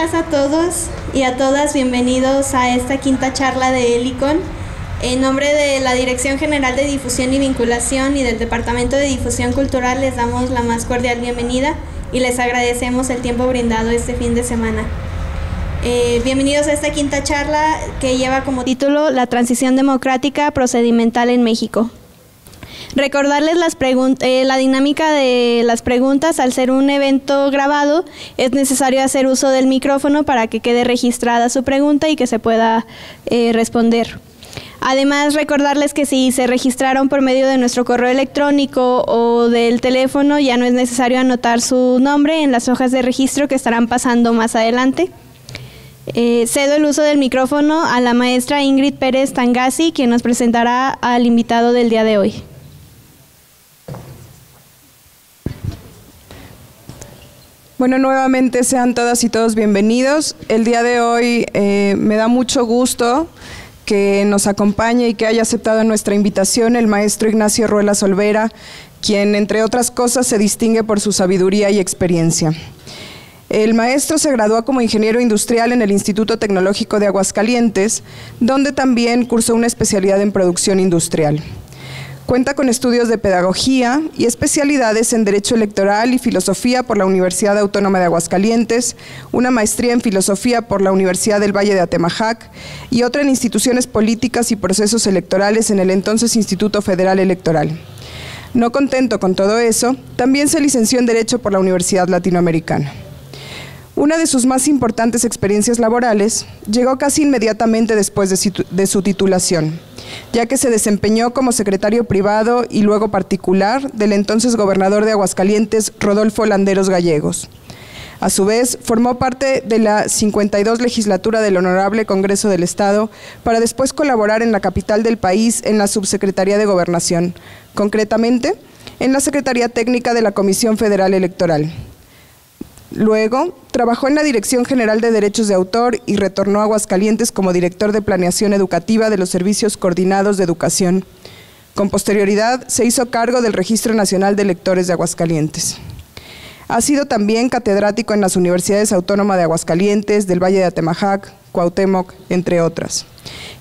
Días a todos y a todas, bienvenidos a esta quinta charla de Helicon. En nombre de la Dirección General de Difusión y Vinculación y del Departamento de Difusión Cultural les damos la más cordial bienvenida y les agradecemos el tiempo brindado este fin de semana. Eh, bienvenidos a esta quinta charla que lleva como título La transición democrática procedimental en México. Recordarles las eh, la dinámica de las preguntas. Al ser un evento grabado, es necesario hacer uso del micrófono para que quede registrada su pregunta y que se pueda eh, responder. Además, recordarles que si se registraron por medio de nuestro correo electrónico o del teléfono, ya no es necesario anotar su nombre en las hojas de registro que estarán pasando más adelante. Eh, cedo el uso del micrófono a la maestra Ingrid Pérez Tangasi, quien nos presentará al invitado del día de hoy. Bueno, nuevamente sean todas y todos bienvenidos. El día de hoy eh, me da mucho gusto que nos acompañe y que haya aceptado nuestra invitación el maestro Ignacio Ruela Solvera, quien entre otras cosas se distingue por su sabiduría y experiencia. El maestro se graduó como ingeniero industrial en el Instituto Tecnológico de Aguascalientes, donde también cursó una especialidad en producción industrial. Cuenta con estudios de pedagogía y especialidades en Derecho Electoral y Filosofía por la Universidad Autónoma de Aguascalientes, una maestría en Filosofía por la Universidad del Valle de Atemajac y otra en Instituciones Políticas y Procesos Electorales en el entonces Instituto Federal Electoral. No contento con todo eso, también se licenció en Derecho por la Universidad Latinoamericana. Una de sus más importantes experiencias laborales llegó casi inmediatamente después de su titulación, ya que se desempeñó como secretario privado y luego particular del entonces gobernador de Aguascalientes, Rodolfo Landeros Gallegos. A su vez, formó parte de la 52 legislatura del Honorable Congreso del Estado para después colaborar en la capital del país en la Subsecretaría de Gobernación, concretamente en la Secretaría Técnica de la Comisión Federal Electoral. Luego, trabajó en la Dirección General de Derechos de Autor y retornó a Aguascalientes como director de Planeación Educativa de los Servicios Coordinados de Educación. Con posterioridad, se hizo cargo del Registro Nacional de Lectores de Aguascalientes. Ha sido también catedrático en las Universidades Autónomas de Aguascalientes, del Valle de Atemajac, Cuauhtémoc, entre otras.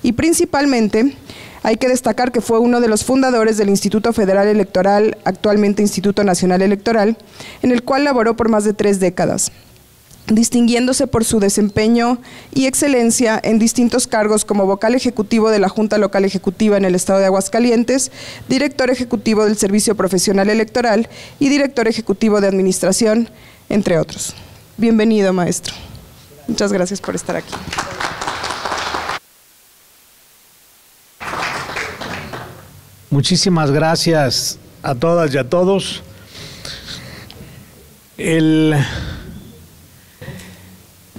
Y principalmente hay que destacar que fue uno de los fundadores del Instituto Federal Electoral, actualmente Instituto Nacional Electoral, en el cual laboró por más de tres décadas distinguiéndose por su desempeño y excelencia en distintos cargos como vocal ejecutivo de la Junta Local Ejecutiva en el Estado de Aguascalientes, director ejecutivo del Servicio Profesional Electoral y director ejecutivo de Administración, entre otros. Bienvenido, maestro. Muchas gracias por estar aquí. Muchísimas gracias a todas y a todos. El,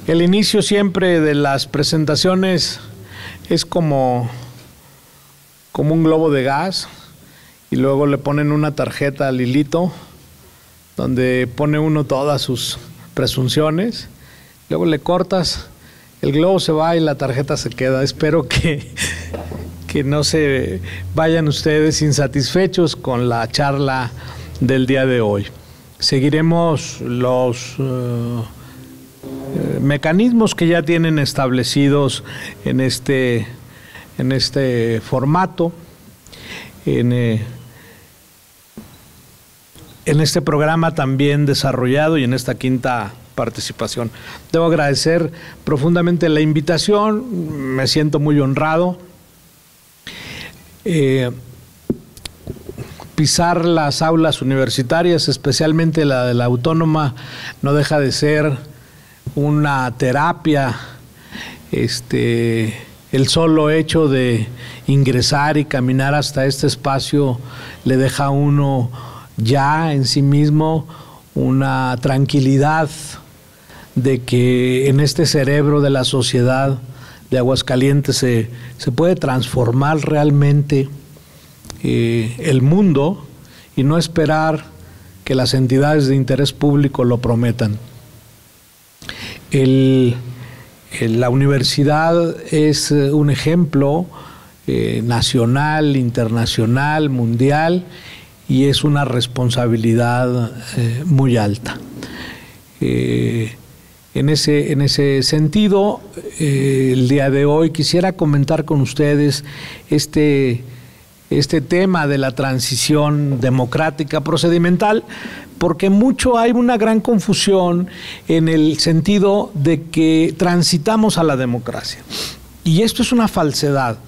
el, inicio siempre de las presentaciones es como, como un globo de gas y luego le ponen una tarjeta al hilito donde pone uno todas sus presunciones, luego le cortas, el globo se va y la tarjeta se queda. Espero que que no se vayan ustedes insatisfechos con la charla del día de hoy. Seguiremos los eh, eh, mecanismos que ya tienen establecidos en este, en este formato, en, eh, en este programa también desarrollado y en esta quinta participación. Debo agradecer profundamente la invitación, me siento muy honrado eh, pisar las aulas universitarias, especialmente la de la autónoma, no deja de ser una terapia. Este, el solo hecho de ingresar y caminar hasta este espacio le deja a uno ya en sí mismo una tranquilidad de que en este cerebro de la sociedad de Aguascalientes se, se puede transformar realmente eh, el mundo y no esperar que las entidades de interés público lo prometan. la universidad es eh, un ejemplo eh, nacional, internacional, mundial y es una responsabilidad muy alta. En ese, en ese sentido, eh, el día de hoy quisiera comentar con ustedes este, este tema de la transición democrática procedimental, porque mucho hay una gran confusión en el sentido de que transitamos a la democracia. Y esto es una falsedad.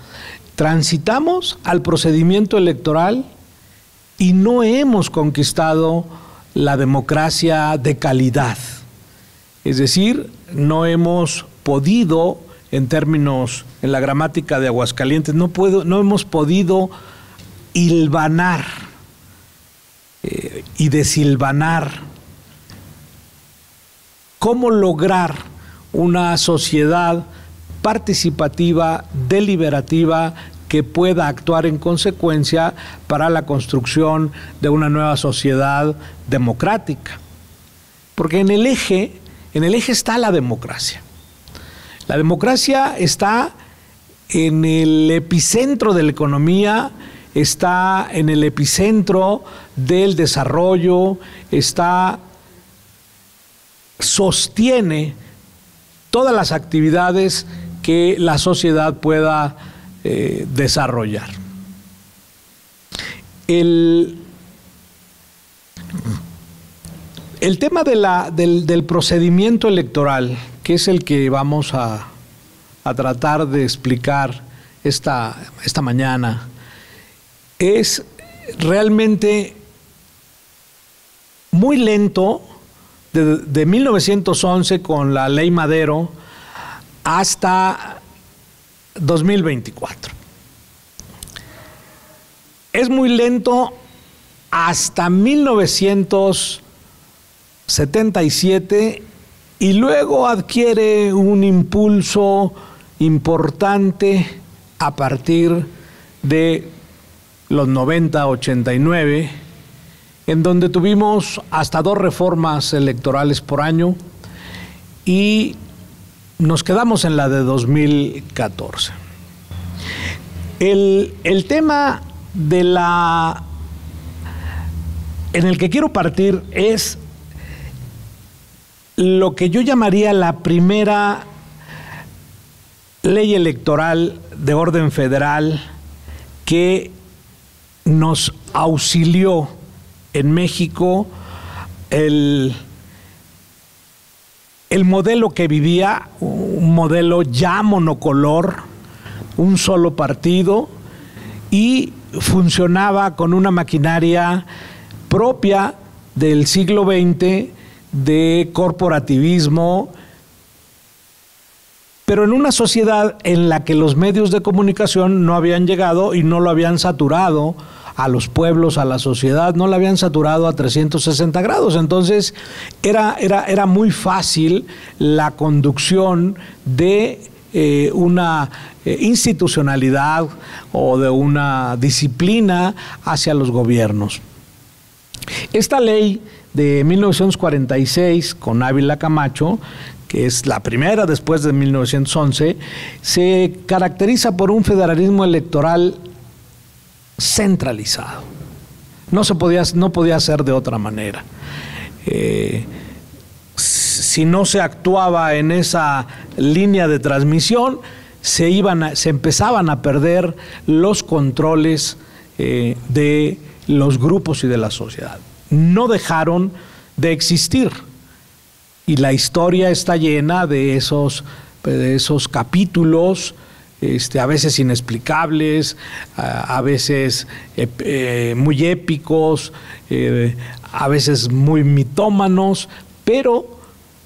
Transitamos al procedimiento electoral y no hemos conquistado la democracia de calidad. Es decir, no hemos podido, en términos, en la gramática de Aguascalientes, no, puedo, no hemos podido hilvanar eh, y desilvanar cómo lograr una sociedad participativa, deliberativa, que pueda actuar en consecuencia para la construcción de una nueva sociedad democrática. Porque en el eje, en el eje está la democracia. La democracia está en el epicentro de la economía, está en el epicentro del desarrollo, está sostiene todas las actividades que la sociedad pueda eh, desarrollar. El, el tema del, procedimiento electoral, que es el que vamos a, tratar de explicar esta, mañana, es realmente muy lento de, de 1911 con la ley Madero hasta 2024. Es muy lento hasta 1977 y luego adquiere un impulso importante a partir de los 90, 89, en donde tuvimos hasta dos reformas electorales por año y nos quedamos en la de 2014. El, el tema de la en el que quiero partir es lo que yo llamaría la primera ley electoral de orden federal que nos auxilió en México el el modelo que vivía, un modelo ya monocolor, un solo partido, y funcionaba con una maquinaria propia del siglo XX de corporativismo, pero en una sociedad en la que los medios de comunicación no habían llegado y no lo habían saturado a los pueblos, a la sociedad, no la habían saturado a 360 grados. Entonces era, era, era muy fácil la conducción de eh, una eh, institucionalidad o de una disciplina hacia los gobiernos. Esta ley de 1946 con Ávila Camacho que es la primera después de 1911, se caracteriza por un federalismo electoral centralizado. No, se podía, no podía ser de otra manera. Eh, si no se actuaba en esa línea de transmisión, se, iban se empezaban a perder los controles eh, de los grupos y de la sociedad. No dejaron de existir. Y la historia está llena de esos, de esos capítulos este, a veces inexplicables, a, veces eh, eh, muy épicos, eh, a veces muy mitómanos, pero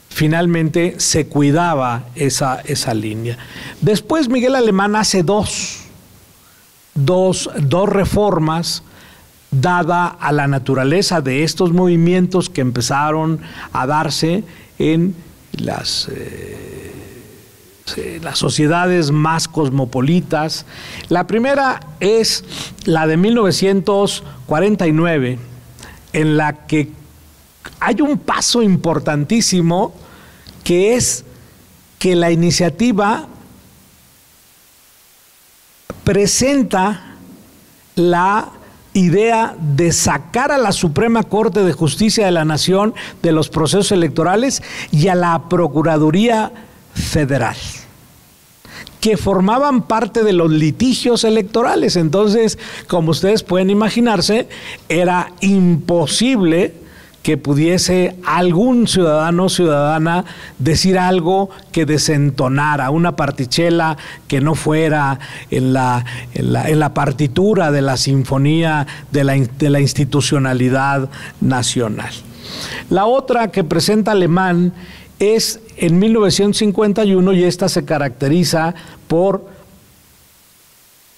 finalmente se cuidaba esa, esa línea. Después Miguel Alemán hace dos, dos, dos reformas dada a la naturaleza de estos movimientos que empezaron a darse en las las sociedades más cosmopolitas. La primera es la de 1949, en la que hay un paso importantísimo que es que la iniciativa presenta la idea de sacar a la Suprema Corte de Justicia de la Nación de los procesos electorales y a la Procuraduría Federal que formaban parte de los litigios electorales. Entonces, como ustedes pueden imaginarse, era imposible que pudiese algún ciudadano o ciudadana decir algo que desentonara, una partichela que no fuera en la, en la, partitura de la sinfonía de la, de la institucionalidad nacional. La otra que presenta Alemán es en 1951 y esta se caracteriza por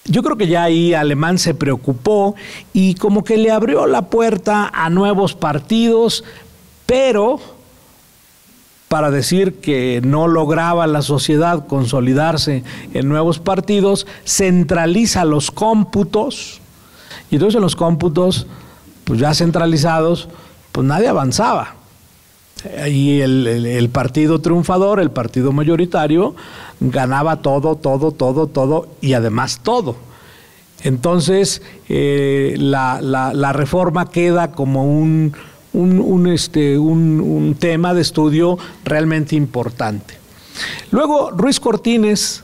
yo creo que ya ahí Alemán se preocupó y como que le abrió la puerta a nuevos partidos, pero para decir que no lograba la sociedad consolidarse en nuevos partidos, centraliza los cómputos y entonces en los cómputos, pues ya centralizados, pues nadie avanzaba. Y el, partido triunfador, el partido mayoritario, ganaba todo, todo, todo, todo y además todo. Entonces, eh, la, reforma queda como un, este, un, tema de estudio realmente importante. Luego, Ruiz Cortines,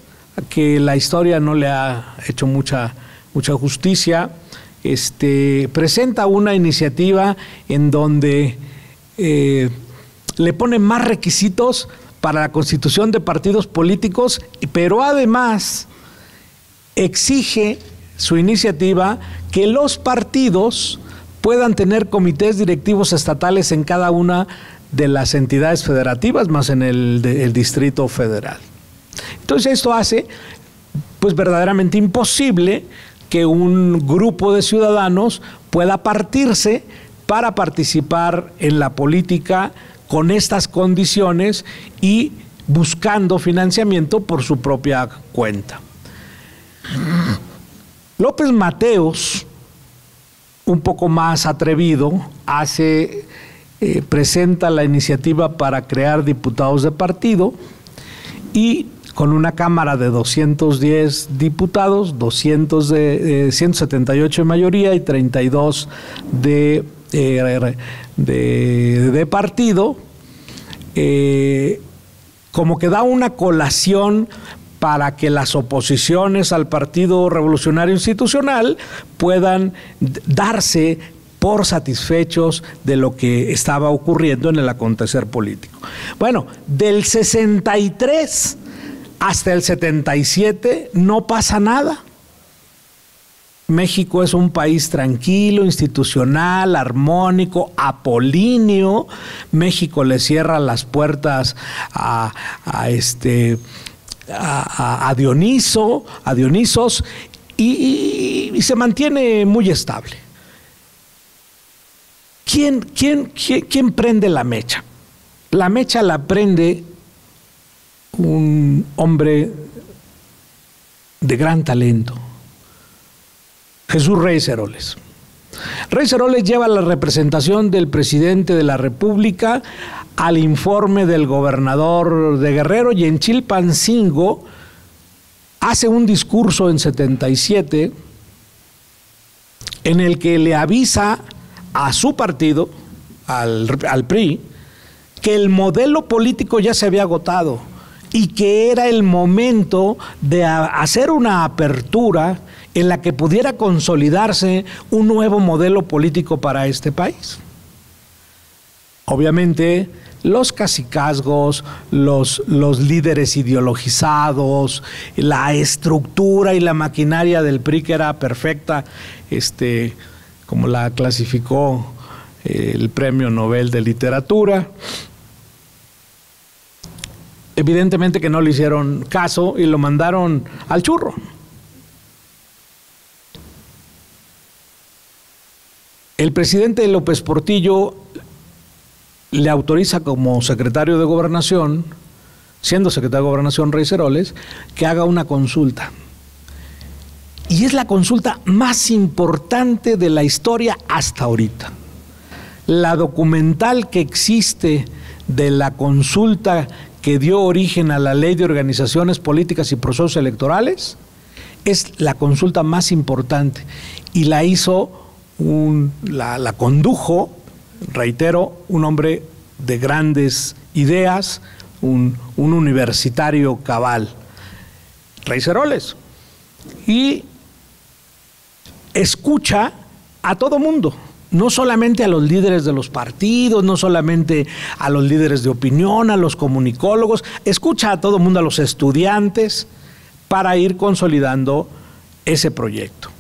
que la historia no le ha hecho mucha, mucha justicia, este, presenta una iniciativa en donde eh, le pone más requisitos para la constitución de partidos políticos, pero además exige su iniciativa que los partidos puedan tener comités directivos estatales en cada una de las entidades federativas, más en el, Distrito Federal. Entonces esto hace pues verdaderamente imposible que un grupo de ciudadanos pueda partirse para participar en la política con estas condiciones y buscando financiamiento por su propia cuenta. López Mateos, un poco más atrevido, hace, eh, presenta la iniciativa para crear diputados de partido y con una Cámara de 210 diputados, 200 de, 178 de mayoría y 32 de eh, de, partido, eh, como que da una colación para que las oposiciones al Partido Revolucionario Institucional puedan darse por satisfechos de lo que estaba ocurriendo en el acontecer político. Bueno, del 63 hasta el 77 no pasa nada. México es un país tranquilo, institucional, armónico, apolíneo. México le cierra las puertas a, este a, Dioniso, a Dionisos y, se mantiene muy estable. ¿Quién, quién, quién prende la mecha? La mecha la prende un hombre de gran talento Jesús Reyes Heroles. Reyes Heroles lleva la representación del presidente de la República al informe del gobernador de Guerrero y en Chilpancingo hace un discurso en 77 en el que le avisa a su partido, al, al PRI, que el modelo político ya se había agotado y que era el momento de hacer una apertura en la que pudiera consolidarse un nuevo modelo político para este país. Obviamente, los cacicazgos, los, los líderes ideologizados, la estructura y la maquinaria del PRI que era perfecta, este, como la clasificó eh, el Premio Nobel de Literatura. Evidentemente que no le hicieron caso y lo mandaron al churro. El presidente López Portillo le autoriza como secretario de gobernación, siendo secretario de gobernación Rey Ceroles, que haga una consulta. Y es la consulta más importante de la historia hasta ahorita. La documental que existe de la consulta que dio origen a la ley de organizaciones políticas y procesos electorales es la consulta más importante y la hizo la, condujo, reitero, un hombre de grandes ideas, un, universitario cabal, Rey Ceroles. Y escucha a todo mundo, no solamente a los líderes de los partidos, no solamente a los líderes de opinión, a los comunicólogos, escucha a todo mundo, a los estudiantes, para ir consolidando ese proyecto.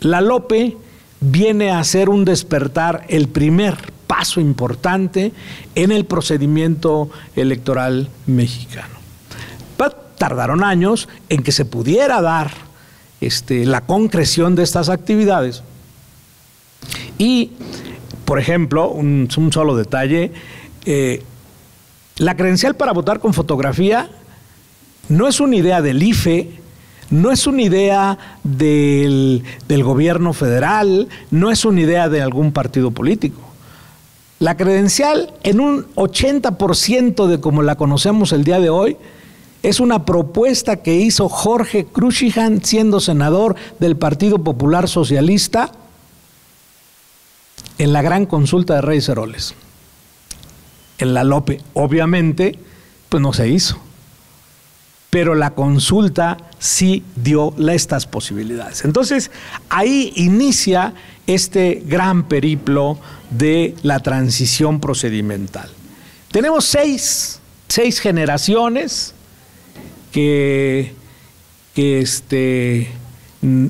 La Lope viene a ser un despertar, el primer paso importante en el procedimiento electoral mexicano. tardaron años en que se pudiera dar este, la concreción de estas actividades. Y, por ejemplo, un, solo detalle, eh, la credencial para votar con fotografía no es una idea del IFE, no es una idea del, gobierno federal, no es una idea de algún partido político. La credencial, en un 80% de como la conocemos el día de hoy, es una propuesta que hizo Jorge Crucihan, siendo senador del Partido Popular Socialista, en la gran consulta de Reyes Heroles. En la Lope, obviamente, pues no se hizo pero la consulta sí dio estas posibilidades. Entonces, ahí inicia este gran periplo de la transición procedimental. Tenemos seis, generaciones que, este,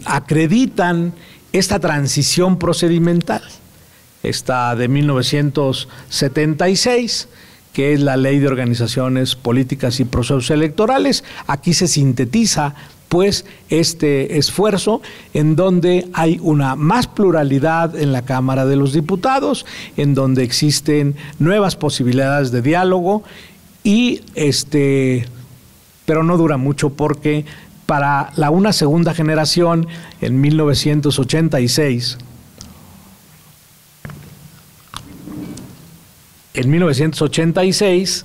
acreditan esta transición procedimental. Esta de 1976, que es la ley de organizaciones políticas y procesos electorales. Aquí se sintetiza pues este esfuerzo en donde hay una más pluralidad en la Cámara de los Diputados, en donde existen nuevas posibilidades de diálogo y este pero no dura mucho porque para la una segunda generación en 1986 en 1986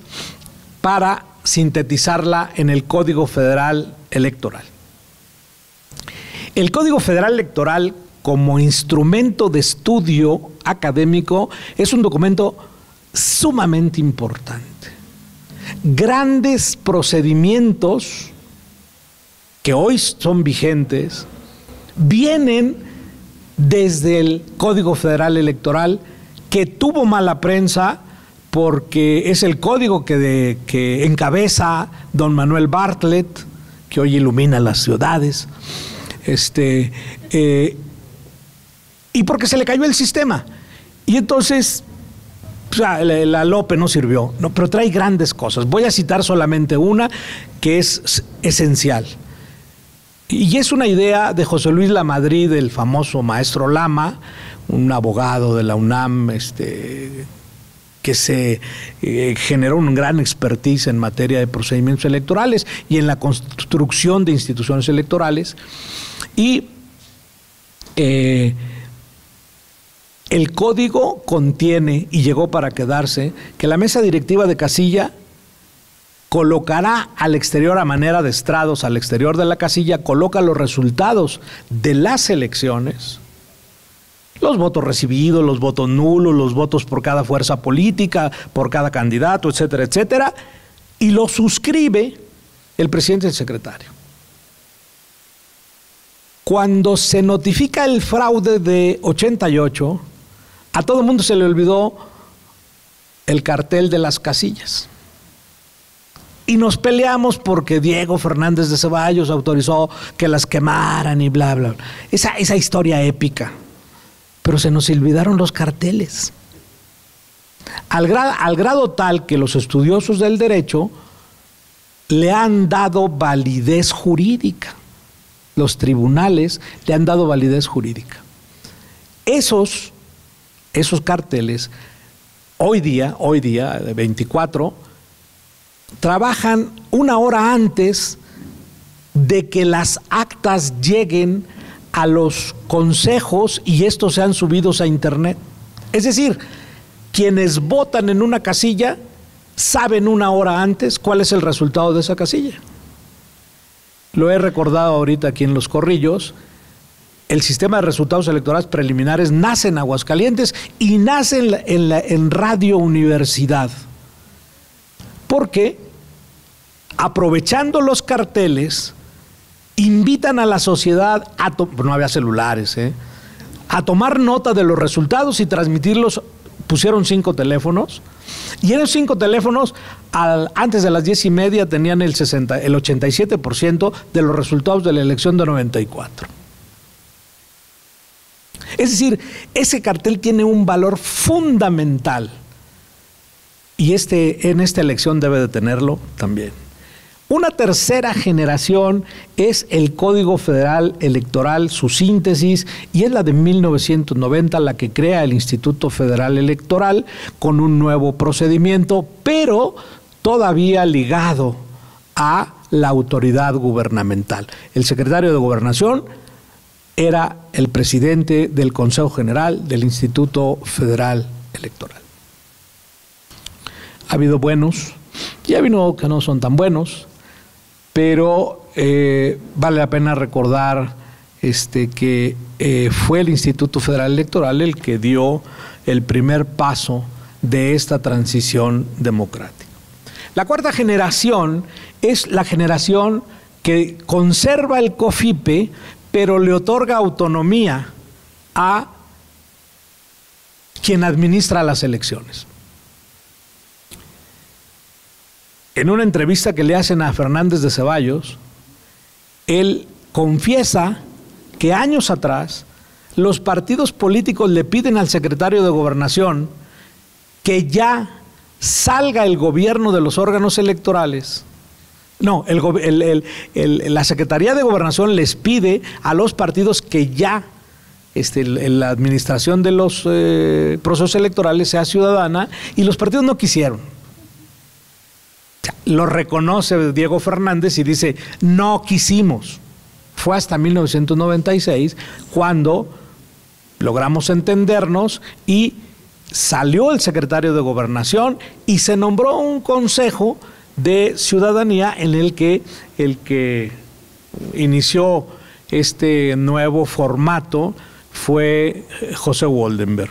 para sintetizarla en el Código Federal Electoral. El Código Federal Electoral como instrumento de estudio académico es un documento sumamente importante. Grandes procedimientos que hoy son vigentes vienen desde el Código Federal Electoral que tuvo mala prensa porque es el código que, encabeza don Manuel Bartlett, que hoy ilumina las ciudades, este, eh, y porque se le cayó el sistema. Y entonces, la, la, Lope no sirvió, no, pero trae grandes cosas. Voy a citar solamente una que es esencial. Y es una idea de José Luis Lamadrid, el famoso maestro Lama, un abogado de la UNAM, este, que se eh, generó un gran expertise en materia de procedimientos electorales y en la construcción de instituciones electorales. Y eh, el código contiene, y llegó para quedarse, que la mesa directiva de casilla colocará al exterior a manera de estrados, al exterior de la casilla, coloca los resultados de las elecciones los votos recibidos, los votos nulos, los votos por cada fuerza política, por cada candidato, etcétera, etcétera, y lo suscribe el presidente y el secretario. Cuando se notifica el fraude de 88, a todo el mundo se le olvidó el cartel de las casillas. Y nos peleamos porque Diego Fernández de Ceballos autorizó que las quemaran y bla, bla, bla. Esa, esa historia épica pero se nos olvidaron los carteles. Al grado, al grado tal que los estudiosos del derecho le han dado validez jurídica. Los tribunales le han dado validez jurídica. Esos, esos carteles, hoy día, hoy día, de 24, trabajan una hora antes de que las actas lleguen a los consejos y estos sean subidos a internet. Es decir, quienes votan en una casilla saben una hora antes cuál es el resultado de esa casilla. Lo he recordado ahorita aquí en los corrillos. el sistema de resultados electorales preliminares nace en Aguascalientes y nace en, en Radio Universidad. Porque aprovechando los carteles, invitan a la sociedad a no había celulares, ¿eh? a tomar nota de los resultados y transmitirlos. Pusieron cinco teléfonos y en esos cinco teléfonos, antes de las diez y media, tenían el, 60, el 87% de los resultados de la elección de 94. Es decir, ese cartel tiene un valor fundamental y este, en esta elección debe de tenerlo también. Una tercera generación es el Código Federal Electoral, su síntesis, y es la de 1990 la que crea el Instituto Federal Electoral con un nuevo procedimiento, pero todavía ligado a la autoridad gubernamental. El secretario de Gobernación era el presidente del Consejo General del Instituto Federal Electoral. Ha habido buenos y ha habido que no son tan buenos pero eh, vale la pena recordar este, que eh, fue el Instituto Federal Electoral el que dio el primer paso de esta transición democrática. La cuarta generación es la generación que conserva el COFIPE, pero le otorga autonomía a quien administra las elecciones. En una entrevista que le hacen a Fernández de Ceballos, él confiesa que años atrás los partidos políticos le piden al secretario de gobernación que ya salga el gobierno de los órganos electorales. No, la Secretaría de Gobernación les pide a los partidos que ya este, la administración de los eh, procesos electorales sea ciudadana y los partidos no quisieron lo reconoce Diego Fernández y dice, no quisimos. Fue hasta 1996 cuando logramos entendernos y salió el secretario de gobernación y se nombró un consejo de ciudadanía en el que el que inició este nuevo formato fue José Waldenberg.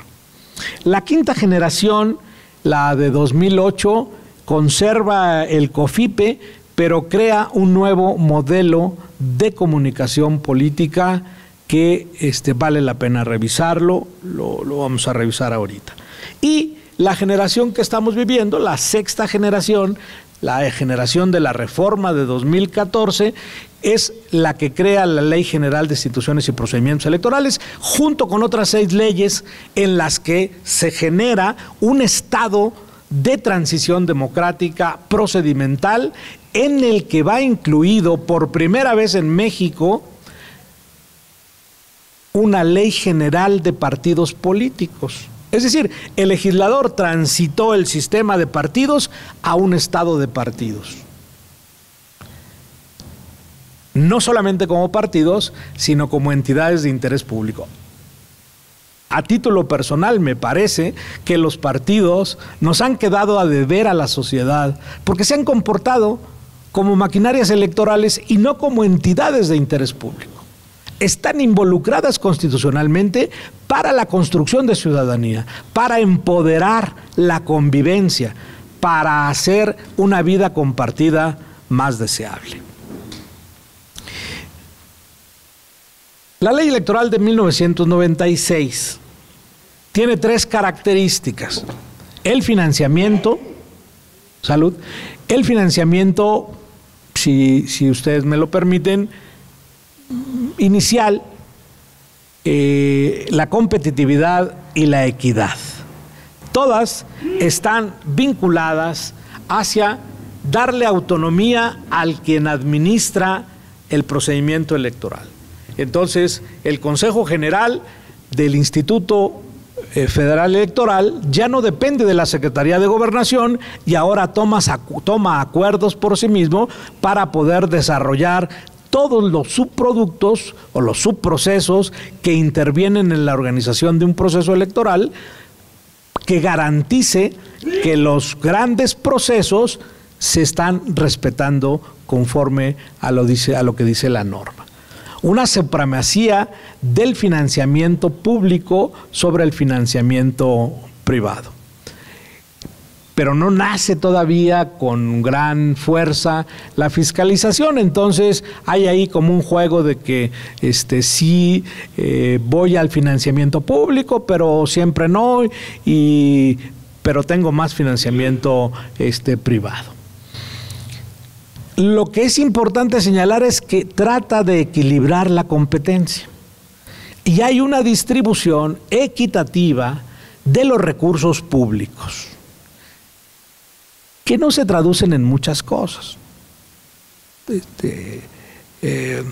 La quinta generación, la de 2008, conserva el COFIPE, pero crea un nuevo modelo de comunicación política que este, vale la pena revisarlo, lo, lo vamos a revisar ahorita. Y la generación que estamos viviendo, la sexta generación, la generación de la reforma de 2014, es la que crea la Ley General de Instituciones y Procedimientos Electorales, junto con otras seis leyes en las que se genera un Estado de transición democrática procedimental en el que va incluido por primera vez en México una ley general de partidos políticos. Es decir, el legislador transitó el sistema de partidos a un estado de partidos. No solamente como partidos, sino como entidades de interés público a título personal me parece que los partidos nos han quedado a deber a la sociedad porque se han comportado como maquinarias electorales y no como entidades de interés público. Están involucradas constitucionalmente para la construcción de ciudadanía, para empoderar la convivencia, para hacer una vida compartida más deseable. La ley electoral de 1996 tiene tres características. El financiamiento, salud, el financiamiento, si, ustedes me lo permiten, inicial, eh, la competitividad y la equidad. Todas están vinculadas hacia darle autonomía al quien administra el procedimiento electoral. Entonces, el Consejo General del Instituto federal Electoral ya no depende de la Secretaría de Gobernación y ahora toma, toma acuerdos por sí mismo para poder desarrollar todos los subproductos o los subprocesos que intervienen en la organización de un proceso electoral que garantice que los grandes procesos se están respetando conforme a lo, dice, a lo que dice la norma. Una supremacía del financiamiento público sobre el financiamiento privado pero no nace todavía con gran fuerza la fiscalización. Entonces hay ahí como un juego de que este, sí eh, voy al financiamiento público, pero siempre no, y, pero tengo más financiamiento este, privado. Lo que es importante señalar es que trata de equilibrar la competencia. Y hay una distribución equitativa de los recursos públicos que no se traducen en muchas cosas. Este, eh,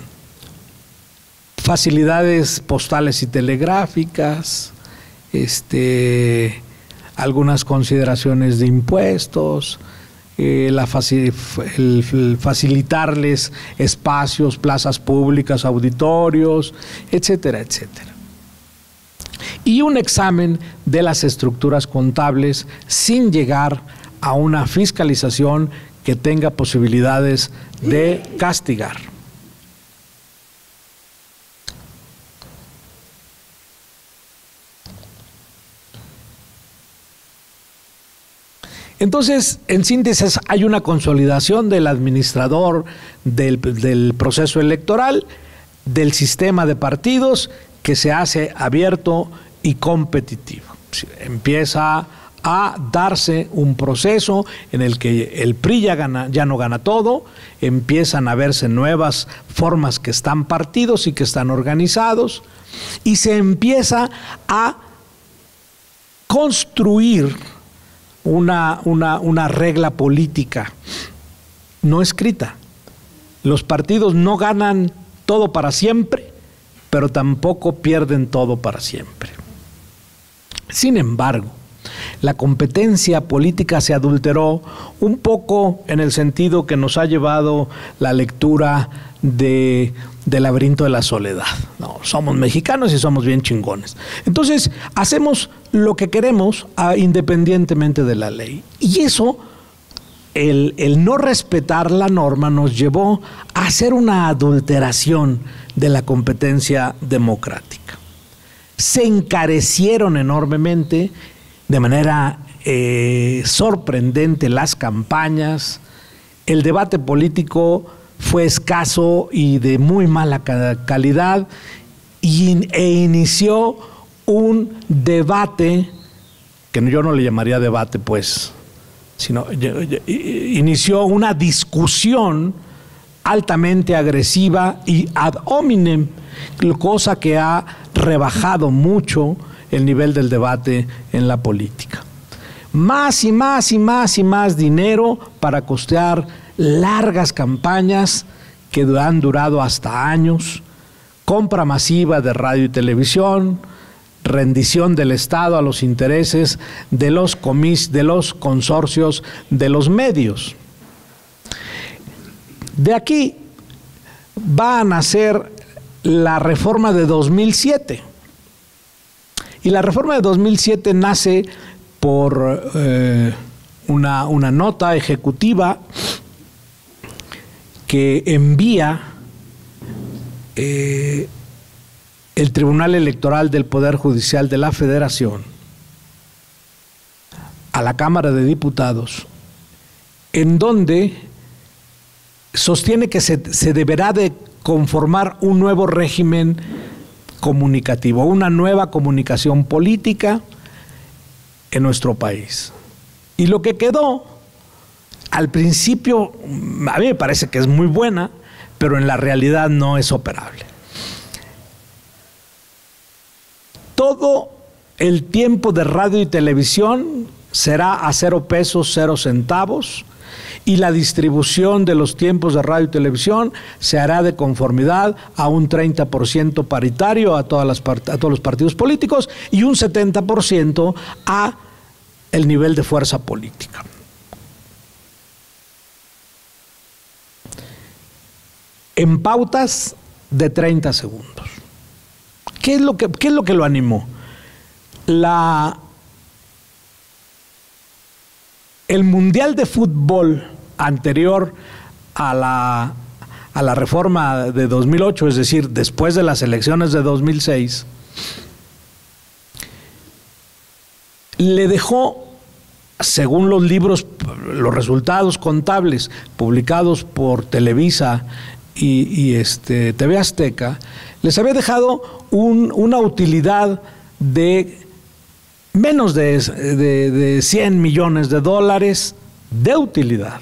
facilidades postales y telegráficas, este, algunas consideraciones de impuestos, eh, la facilitarles espacios, plazas públicas, auditorios, etcétera, etcétera. Y un examen de las estructuras contables sin llegar a una fiscalización que tenga posibilidades de castigar. Entonces, en síntesis, hay una consolidación del administrador del, proceso electoral, del sistema de partidos, que se hace abierto y competitivo. Empieza a darse un proceso en el que el PRI ya no gana todo, empiezan a verse nuevas formas que están partidos y que están organizados, y se empieza a construir una, una, una regla política no escrita. Los partidos no ganan todo para siempre, pero tampoco pierden todo para siempre. Sin embargo, la competencia política se adulteró un poco en el sentido que nos ha llevado la lectura de del laberinto de la soledad. No, somos mexicanos y somos bien chingones. Entonces, hacemos lo que queremos ah, independientemente de la ley. Y eso, el, el no respetar la norma nos llevó a hacer una adulteración de la competencia democrática. Se encarecieron enormemente de manera eh, sorprendente las campañas, el debate político fue escaso y de muy mala calidad e inició un debate, que yo no le llamaría debate pues, sino inició una discusión altamente agresiva y ad hominem, cosa que ha rebajado mucho el nivel del debate en la política. Más y más y más y más dinero para costear largas campañas que han durado hasta años, compra masiva de radio y televisión, rendición del Estado a los intereses de los comis, de los consorcios, de los medios. De aquí va a nacer la reforma de 2007 y la reforma de 2007 nace por eh, una, nota ejecutiva que envía eh, el Tribunal Electoral del Poder Judicial de la Federación a la Cámara de Diputados, en donde sostiene que se, se deberá de conformar un nuevo régimen comunicativo, una nueva comunicación política en nuestro país. Y lo que quedó, al principio, a mí me parece que es muy buena, pero en la realidad no es operable. Todo el tiempo de radio y televisión será a cero pesos, cero centavos y la distribución de los tiempos de radio y televisión se hará de conformidad a un 30% paritario a, todas las, a todos los partidos políticos y un 70% a el nivel de fuerza política. En pautas de 30 segundos. ¿Qué es lo que, qué es lo, que lo animó? La, el Mundial de Fútbol anterior a la, a la reforma de 2008, es decir, después de las elecciones de 2006, le dejó, según los libros, los resultados contables publicados por Televisa y, este, TV Azteca, les había dejado una utilidad de menos de, de, 100 millones de dólares de utilidad.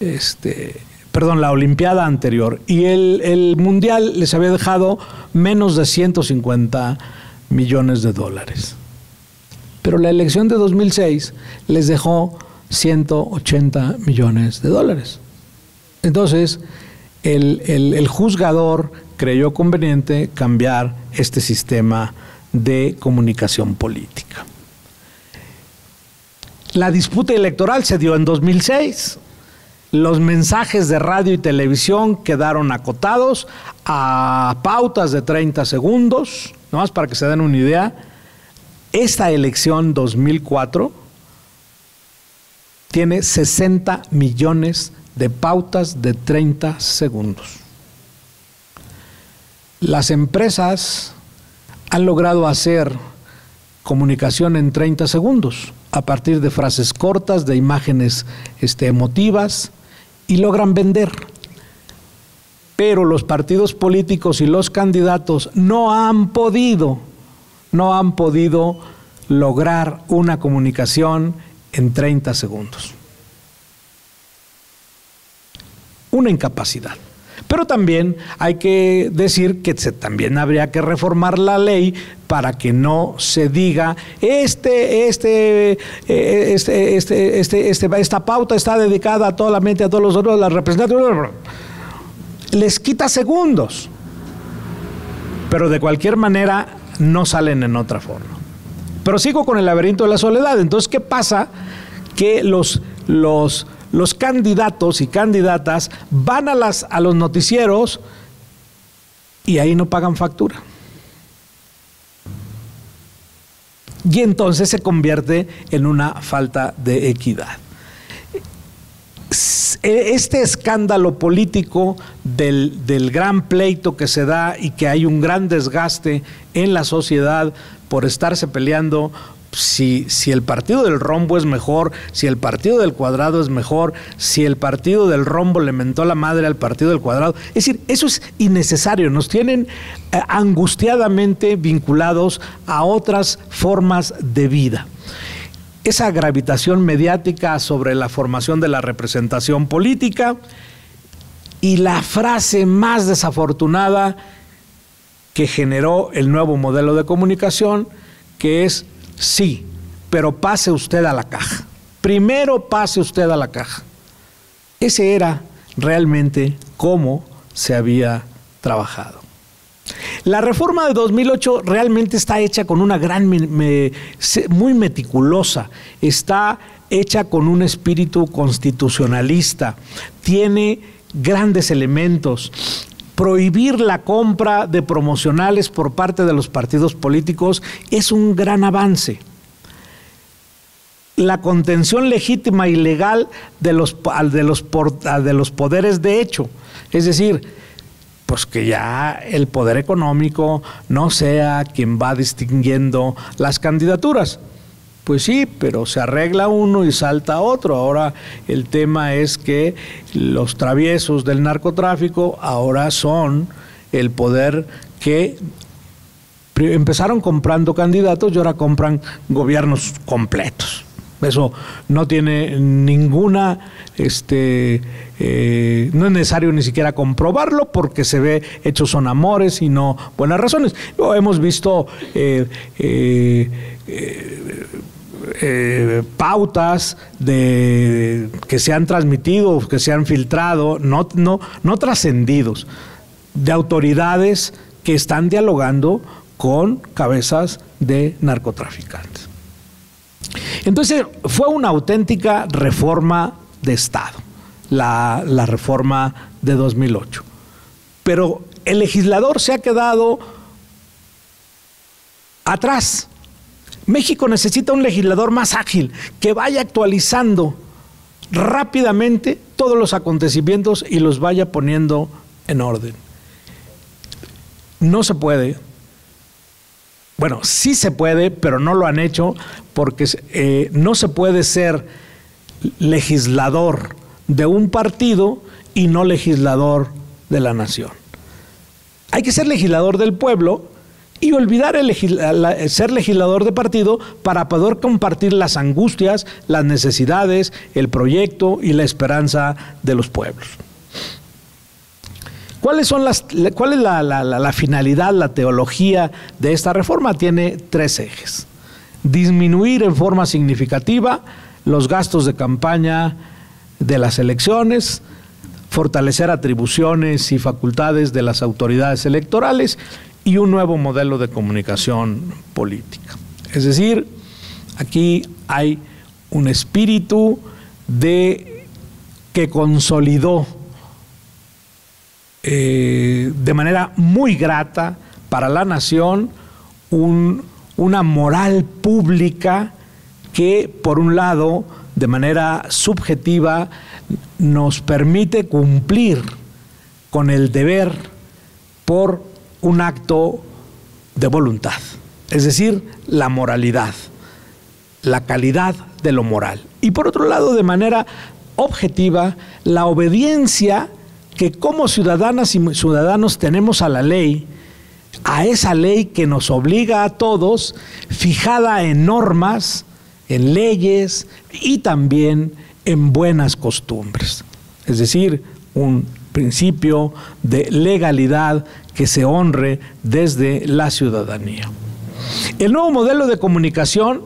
Este, perdón, la Olimpiada anterior. Y el, el, Mundial les había dejado menos de 150 millones de dólares. Pero la elección de 2006 les dejó 180 millones de dólares. Entonces, el, el juzgador creyó conveniente cambiar este sistema de comunicación política. La disputa electoral se dio en 2006. Los mensajes de radio y televisión quedaron acotados a pautas de 30 segundos, nomás para que se den una idea. Esta elección 2004 tiene 60 millones de pautas de 30 segundos. Las empresas han logrado hacer comunicación en 30 segundos a partir de frases cortas, de imágenes este, emotivas y logran vender. Pero los partidos políticos y los candidatos no han podido, no han podido lograr una comunicación en 30 segundos. Una incapacidad. Pero también hay que decir que también habría que reformar la ley para que no se diga este, este, eh, este, este, este, este, esta pauta está dedicada solamente a todos los otros, las representantes. Les quita segundos. Pero de cualquier manera no salen en otra forma. Pero sigo con el laberinto de la soledad. Entonces, ¿qué pasa? Que los, los los candidatos y candidatas van a, las, a los noticieros y ahí no pagan factura. Y entonces se convierte en una falta de equidad. Este escándalo político del, del, gran pleito que se da y que hay un gran desgaste en la sociedad por estarse peleando si, si, el partido del rombo es mejor, si el partido del cuadrado es mejor, si el partido del rombo le mentó la madre al partido del cuadrado. Es decir, eso es innecesario. Nos tienen eh, angustiadamente vinculados a otras formas de vida. Esa gravitación mediática sobre la formación de la representación política y la frase más desafortunada que generó el nuevo modelo de comunicación, que es Sí, pero pase usted a la caja. Primero pase usted a la caja. Ese era realmente cómo se había trabajado. La reforma de 2008 realmente está hecha con una gran, muy meticulosa, está hecha con un espíritu constitucionalista, tiene grandes elementos, prohibir la compra de promocionales por parte de los partidos políticos es un gran avance. La contención legítima y legal de los, de los, de los poderes de hecho, es decir, pues que ya el poder económico no sea quien va distinguiendo las candidaturas. Pues sí, pero se arregla uno y salta otro. Ahora el tema es que los traviesos del narcotráfico ahora son el poder que empezaron comprando candidatos y ahora compran gobiernos completos. Eso no tiene ninguna, este, eh, no es necesario ni siquiera comprobarlo porque se ve hechos son amores y no buenas razones. Hemos visto eh, eh, eh, pautas de, que se han transmitido, que se han filtrado, no, no, no trascendidos, de autoridades que están dialogando con cabezas de narcotraficantes. Entonces fue una auténtica reforma de Estado, la, la reforma de 2008. Pero el legislador se ha quedado atrás México necesita un legislador más ágil, que vaya actualizando rápidamente todos los acontecimientos y los vaya poniendo en orden. No se puede. Bueno, sí se puede, pero no lo han hecho porque eh, no se puede ser legislador de un partido y no legislador de la nación. Hay que ser legislador del pueblo y olvidar el ser legislador de partido para poder compartir las angustias, las necesidades, el proyecto y la esperanza de los pueblos. ¿Cuáles son las, ¿Cuál es la, la finalidad, la teología de esta reforma? Tiene tres ejes. Disminuir en forma significativa los gastos de campaña de las elecciones, fortalecer atribuciones y facultades de las autoridades electorales y un nuevo modelo de comunicación política. Es decir, aquí hay un espíritu de que consolidó eh, de manera muy grata para la nación una moral pública que, por un lado, de manera subjetiva, nos permite cumplir con el deber por un acto de voluntad, es decir, la moralidad, la calidad de lo moral. Y por otro lado, de manera objetiva, la obediencia que como ciudadanas y ciudadanos tenemos a la ley, a esa ley que nos obliga a todos, fijada en normas, en leyes y también en buenas costumbres. Es decir, un principio de legalidad que se honre desde la ciudadanía. El nuevo modelo de comunicación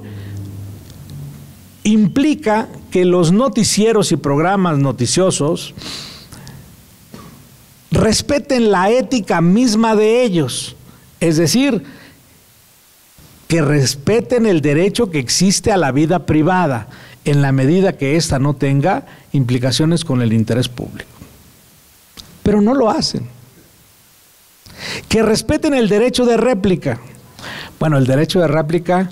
implica que los noticieros y programas noticiosos respeten la ética misma de ellos, es decir, que respeten el derecho que existe a la vida privada en la medida que ésta no tenga implicaciones con el interés público. Pero no lo hacen. Que respeten el derecho de réplica. Bueno, el derecho de réplica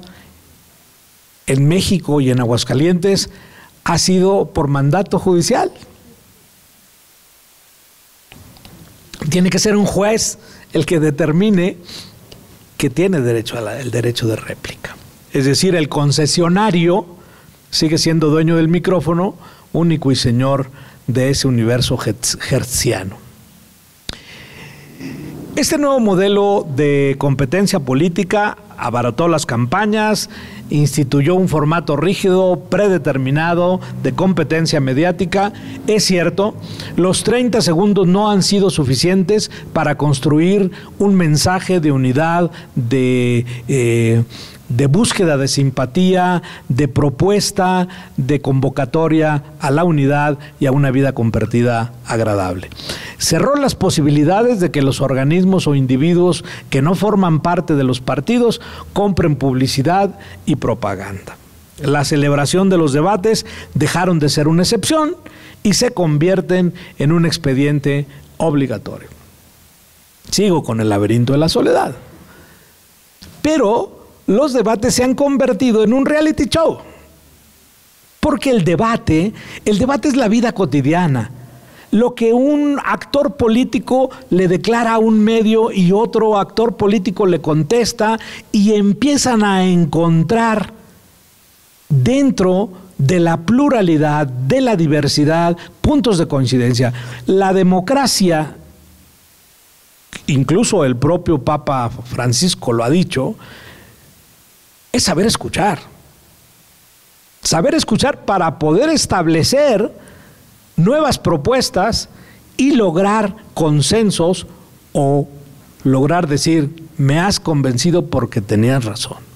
en México y en Aguascalientes ha sido por mandato judicial. Tiene que ser un juez el que determine que tiene derecho el derecho de réplica. Es decir, el concesionario sigue siendo dueño del micrófono, único y señor de ese universo hertziano. Este nuevo modelo de competencia política abarató las campañas, instituyó un formato rígido, predeterminado, de competencia mediática. Es cierto, los 30 segundos no han sido suficientes para construir un mensaje de unidad, de... Eh, de búsqueda de simpatía, de propuesta, de convocatoria a la unidad y a una vida compartida agradable. Cerró las posibilidades de que los organismos o individuos que no forman parte de los partidos compren publicidad y propaganda. La celebración de los debates dejaron de ser una excepción y se convierten en un expediente obligatorio. Sigo con el laberinto de la soledad. Pero los debates se han convertido en un reality show. Porque el debate, el debate es la vida cotidiana. Lo que un actor político le declara a un medio y otro actor político le contesta y empiezan a encontrar dentro de la pluralidad, de la diversidad, puntos de coincidencia. La democracia, incluso el propio Papa Francisco lo ha dicho, es saber escuchar. Saber escuchar para poder establecer nuevas propuestas y lograr consensos o lograr decir, me has convencido porque tenías razón.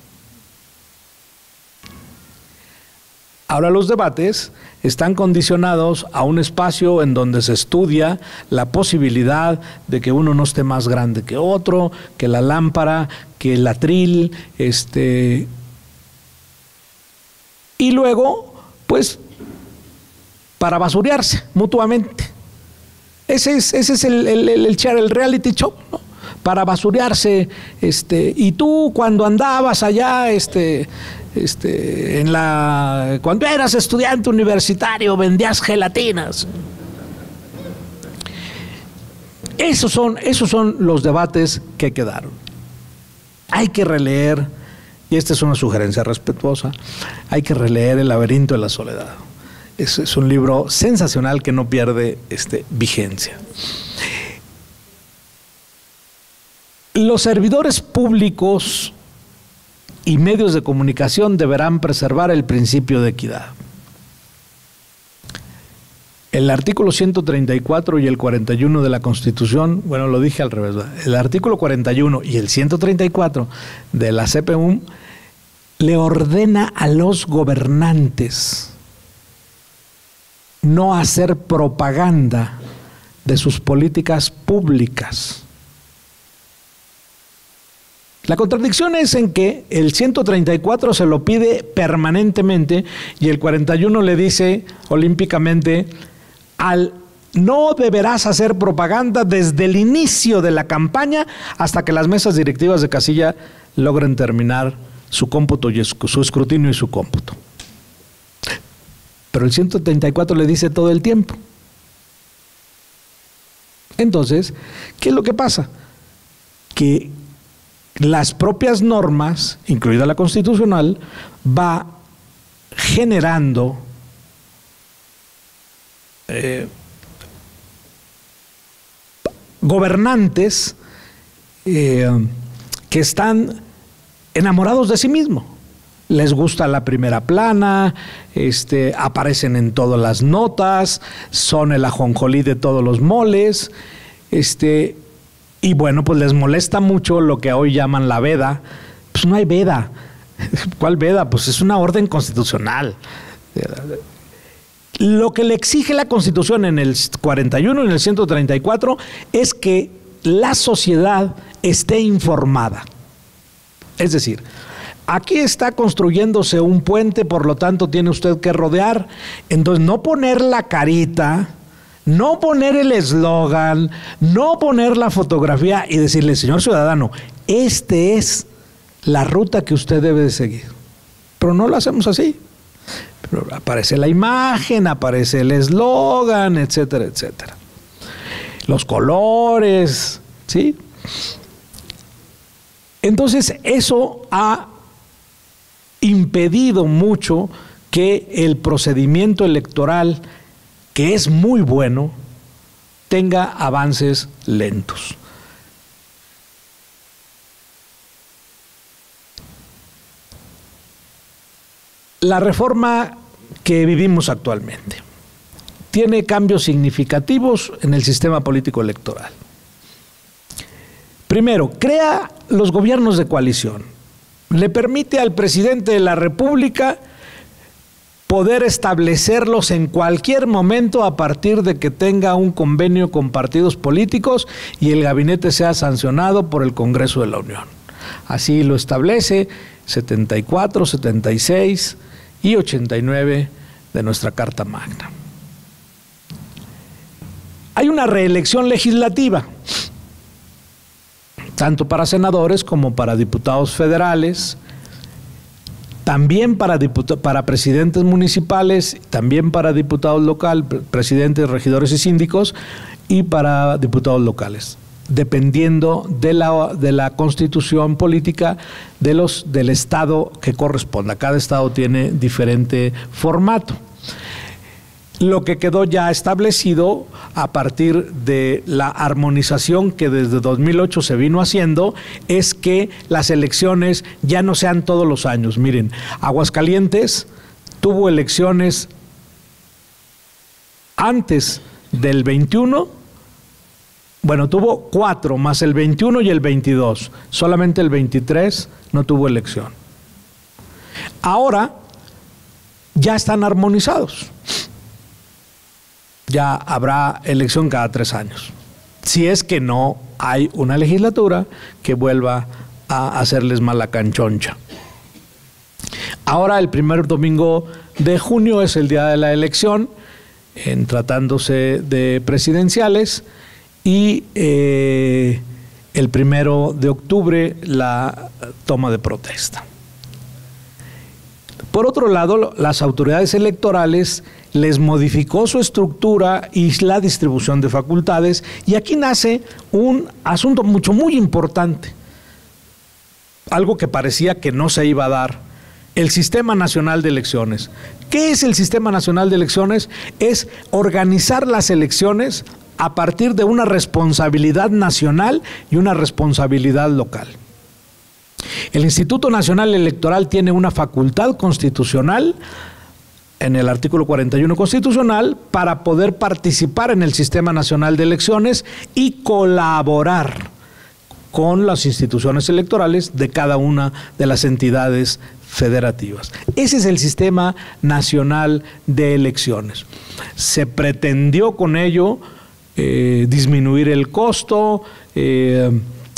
Ahora los debates están condicionados a un espacio en donde se estudia la posibilidad de que uno no esté más grande que otro, que la lámpara, que el atril, este... Y luego, pues, para basurearse mutuamente. Ese es, ese es el, el, el, el reality show, ¿no? Para basurearse, este, y tú cuando andabas allá, este, este, en la, cuando eras estudiante universitario vendías gelatinas. Esos son, esos son los debates que quedaron. Hay que releer, y esta es una sugerencia respetuosa, hay que releer El laberinto de la soledad. Es, es un libro sensacional que no pierde este, vigencia. Los servidores públicos y medios de comunicación deberán preservar el principio de equidad. El artículo 134 y el 41 de la Constitución, bueno, lo dije al revés, el artículo 41 y el 134 de la CPU le ordena a los gobernantes no hacer propaganda de sus políticas públicas. La contradicción es en que el 134 se lo pide permanentemente y el 41 le dice olímpicamente al no deberás hacer propaganda desde el inicio de la campaña hasta que las mesas directivas de casilla logren terminar su cómputo y su escrutinio y su cómputo. Pero el 134 le dice todo el tiempo. Entonces, ¿qué es lo que pasa? Que las propias normas, incluida la constitucional, va generando eh, gobernantes eh, que están enamorados de sí mismos. Les gusta la primera plana, este, aparecen en todas las notas, son el ajonjolí de todos los moles, este, y bueno, pues les molesta mucho lo que hoy llaman la veda. Pues no hay veda. ¿Cuál veda? Pues es una orden constitucional. Lo que le exige la Constitución en el 41 y en el 134 es que la sociedad esté informada. Es decir, aquí está construyéndose un puente, por lo tanto tiene usted que rodear. Entonces, no poner la carita, no poner el eslogan, no poner la fotografía y decirle, señor ciudadano, esta es la ruta que usted debe de seguir. Pero no lo hacemos así. Aparece la imagen, aparece el eslogan, etcétera, etcétera. Los colores, ¿sí? Entonces eso ha impedido mucho que el procedimiento electoral que es muy bueno, tenga avances lentos. La reforma que vivimos actualmente tiene cambios significativos en el sistema político electoral. Primero, crea los gobiernos de coalición. Le permite al presidente de la República poder establecerlos en cualquier momento a partir de que tenga un convenio con partidos políticos y el gabinete sea sancionado por el Congreso de la Unión. Así lo establece 74, 76 y 89 de nuestra Carta Magna. Hay una reelección legislativa, tanto para senadores como para diputados federales, también para, para presidentes municipales, también para diputados locales, presidentes, regidores y síndicos, y para diputados locales, dependiendo de la, de la constitución política de los, del estado que corresponda. Cada estado tiene diferente formato lo que quedó ya establecido a partir de la armonización que desde 2008 se vino haciendo es que las elecciones ya no sean todos los años. Miren, Aguascalientes tuvo elecciones antes del 21, bueno, tuvo cuatro, más el 21 y el 22. Solamente el 23 no tuvo elección. Ahora ya están armonizados ya habrá elección cada tres años. Si es que no hay una legislatura que vuelva a hacerles mala canchoncha. Ahora el primer domingo de junio es el día de la elección, tratándose de presidenciales, y eh, el primero de octubre la toma de protesta. Por otro lado, las autoridades electorales les modificó su estructura y la distribución de facultades y aquí nace un asunto mucho muy importante, algo que parecía que no se iba a dar, el Sistema Nacional de Elecciones. ¿Qué es el Sistema Nacional de Elecciones? Es organizar las elecciones a partir de una responsabilidad nacional y una responsabilidad local. El Instituto Nacional Electoral tiene una facultad constitucional en el artículo 41 constitucional para poder participar en el Sistema Nacional de Elecciones y colaborar con las instituciones electorales de cada una de las entidades federativas. Ese es el sistema nacional de elecciones. Se pretendió con ello eh, disminuir el costo, eh,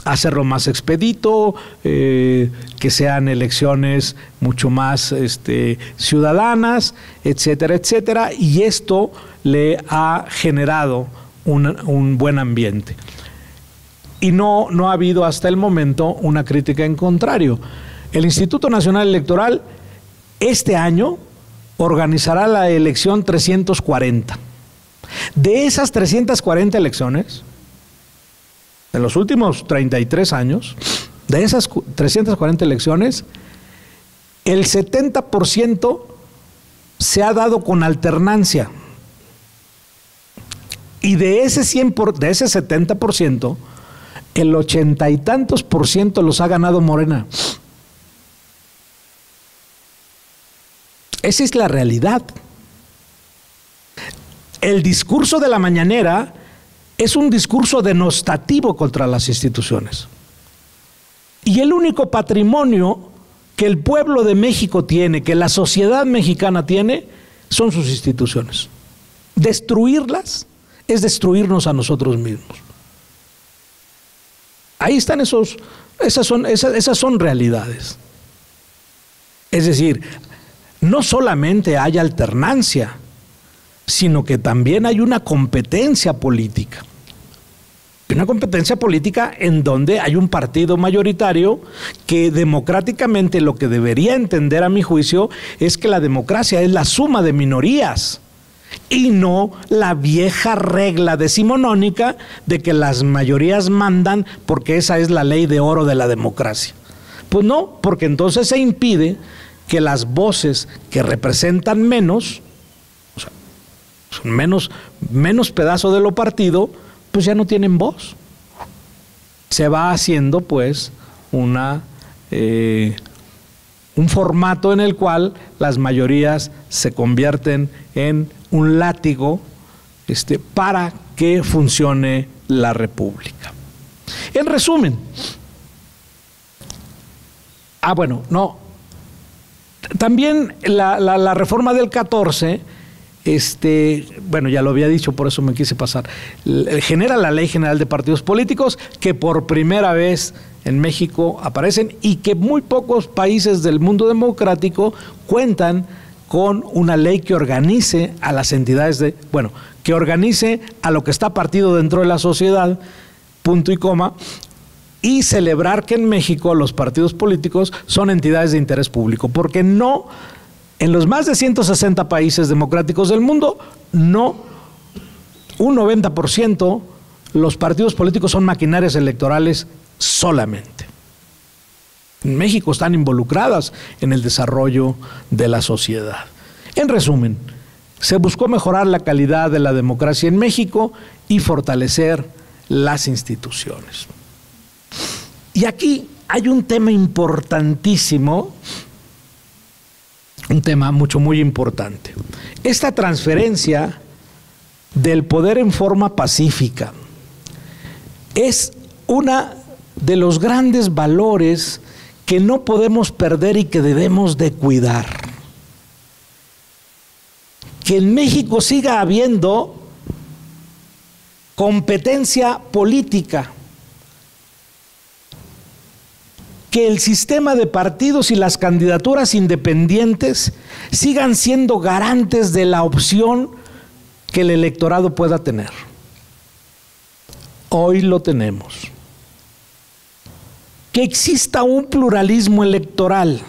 hacerlo más expedito, eh, que sean elecciones mucho más este, ciudadanas, etcétera, etcétera, y esto le ha generado un, buen ambiente. Y no, no ha habido hasta el momento una crítica en contrario. El Instituto Nacional Electoral este año organizará la elección 340. De esas 340 elecciones, en los últimos 33 años, de esas 340 elecciones, el 70% se ha dado con alternancia. Y de ese 100 de ese 70%, el ochenta y tantos por ciento los ha ganado Morena. Esa es la realidad el discurso de la mañanera es un discurso denostativo contra las instituciones. Y el único patrimonio que el pueblo de México tiene, que la sociedad mexicana tiene, son sus instituciones. Destruirlas es destruirnos a nosotros mismos. Ahí están esos, esas son, esas son realidades. Es decir, no solamente hay alternancia, sino que también hay una competencia política. Una competencia política en donde hay un partido mayoritario que democráticamente lo que debería entender a mi juicio es que la democracia es la suma de minorías y no la vieja regla decimonónica de que las mayorías mandan porque esa es la ley de oro de la democracia. Pues no, porque entonces se impide que las voces que representan menos menos, menos pedazo de lo partido, pues ya no tienen voz. Se va haciendo pues una, eh, un formato en el cual las mayorías se convierten en un látigo este, para que funcione la república. En resumen, ah bueno, no, también la, reforma del 14 este, bueno, ya lo había dicho, por eso me quise pasar, genera la Ley General de Partidos Políticos que por primera vez en México aparecen y que muy pocos países del mundo democrático cuentan con una ley que organice a las entidades de, bueno, que organice a lo que está partido dentro de la sociedad, punto y coma, y celebrar que en México los partidos políticos son entidades de interés público, porque no en los más de 160 países democráticos del mundo, no un 90% los partidos políticos son maquinarias electorales solamente. En México están involucradas en el desarrollo de la sociedad. En resumen, se buscó mejorar la calidad de la democracia en México y fortalecer las instituciones. Y aquí hay un tema importantísimo un tema mucho, muy importante. Esta transferencia del poder en forma pacífica es una de los grandes valores que no podemos perder y que debemos de cuidar. Que en México siga habiendo competencia política que el sistema de partidos y las candidaturas independientes sigan siendo garantes de la opción que el electorado pueda tener. Hoy lo tenemos. Que exista un pluralismo electoral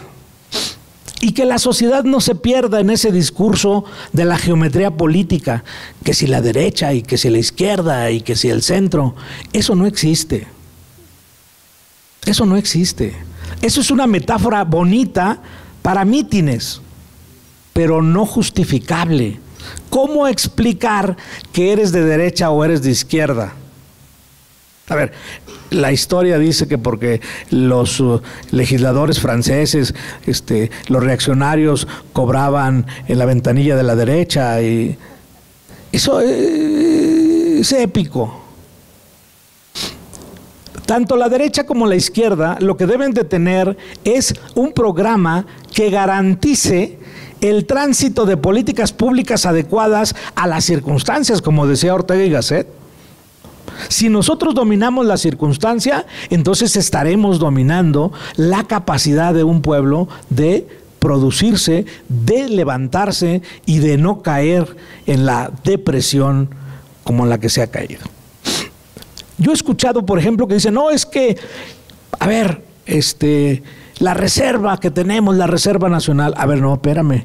Y que la sociedad no se pierda en ese discurso de la geometría política, que si la derecha y que si la izquierda y que si el centro, eso no existe. Eso no existe. Eso es una metáfora bonita para mítines, pero no justificable. ¿Cómo explicar que eres de derecha o eres de izquierda? A ver, la historia dice que porque los uh, legisladores franceses, este, los reaccionarios cobraban en la ventanilla de la derecha y eso es épico. Tanto la derecha como la izquierda lo que deben de tener es un programa que garantice el tránsito de políticas públicas adecuadas a las circunstancias, como decía Ortega y Gasset. Si nosotros dominamos la circunstancia, entonces estaremos dominando la capacidad de un pueblo de producirse, de levantarse y de no caer en la depresión como en la que se ha caído. Yo he escuchado, por ejemplo, que dicen, no, es que, a ver, este, la reserva que tenemos, la reserva nacional, a ver, no, espérame,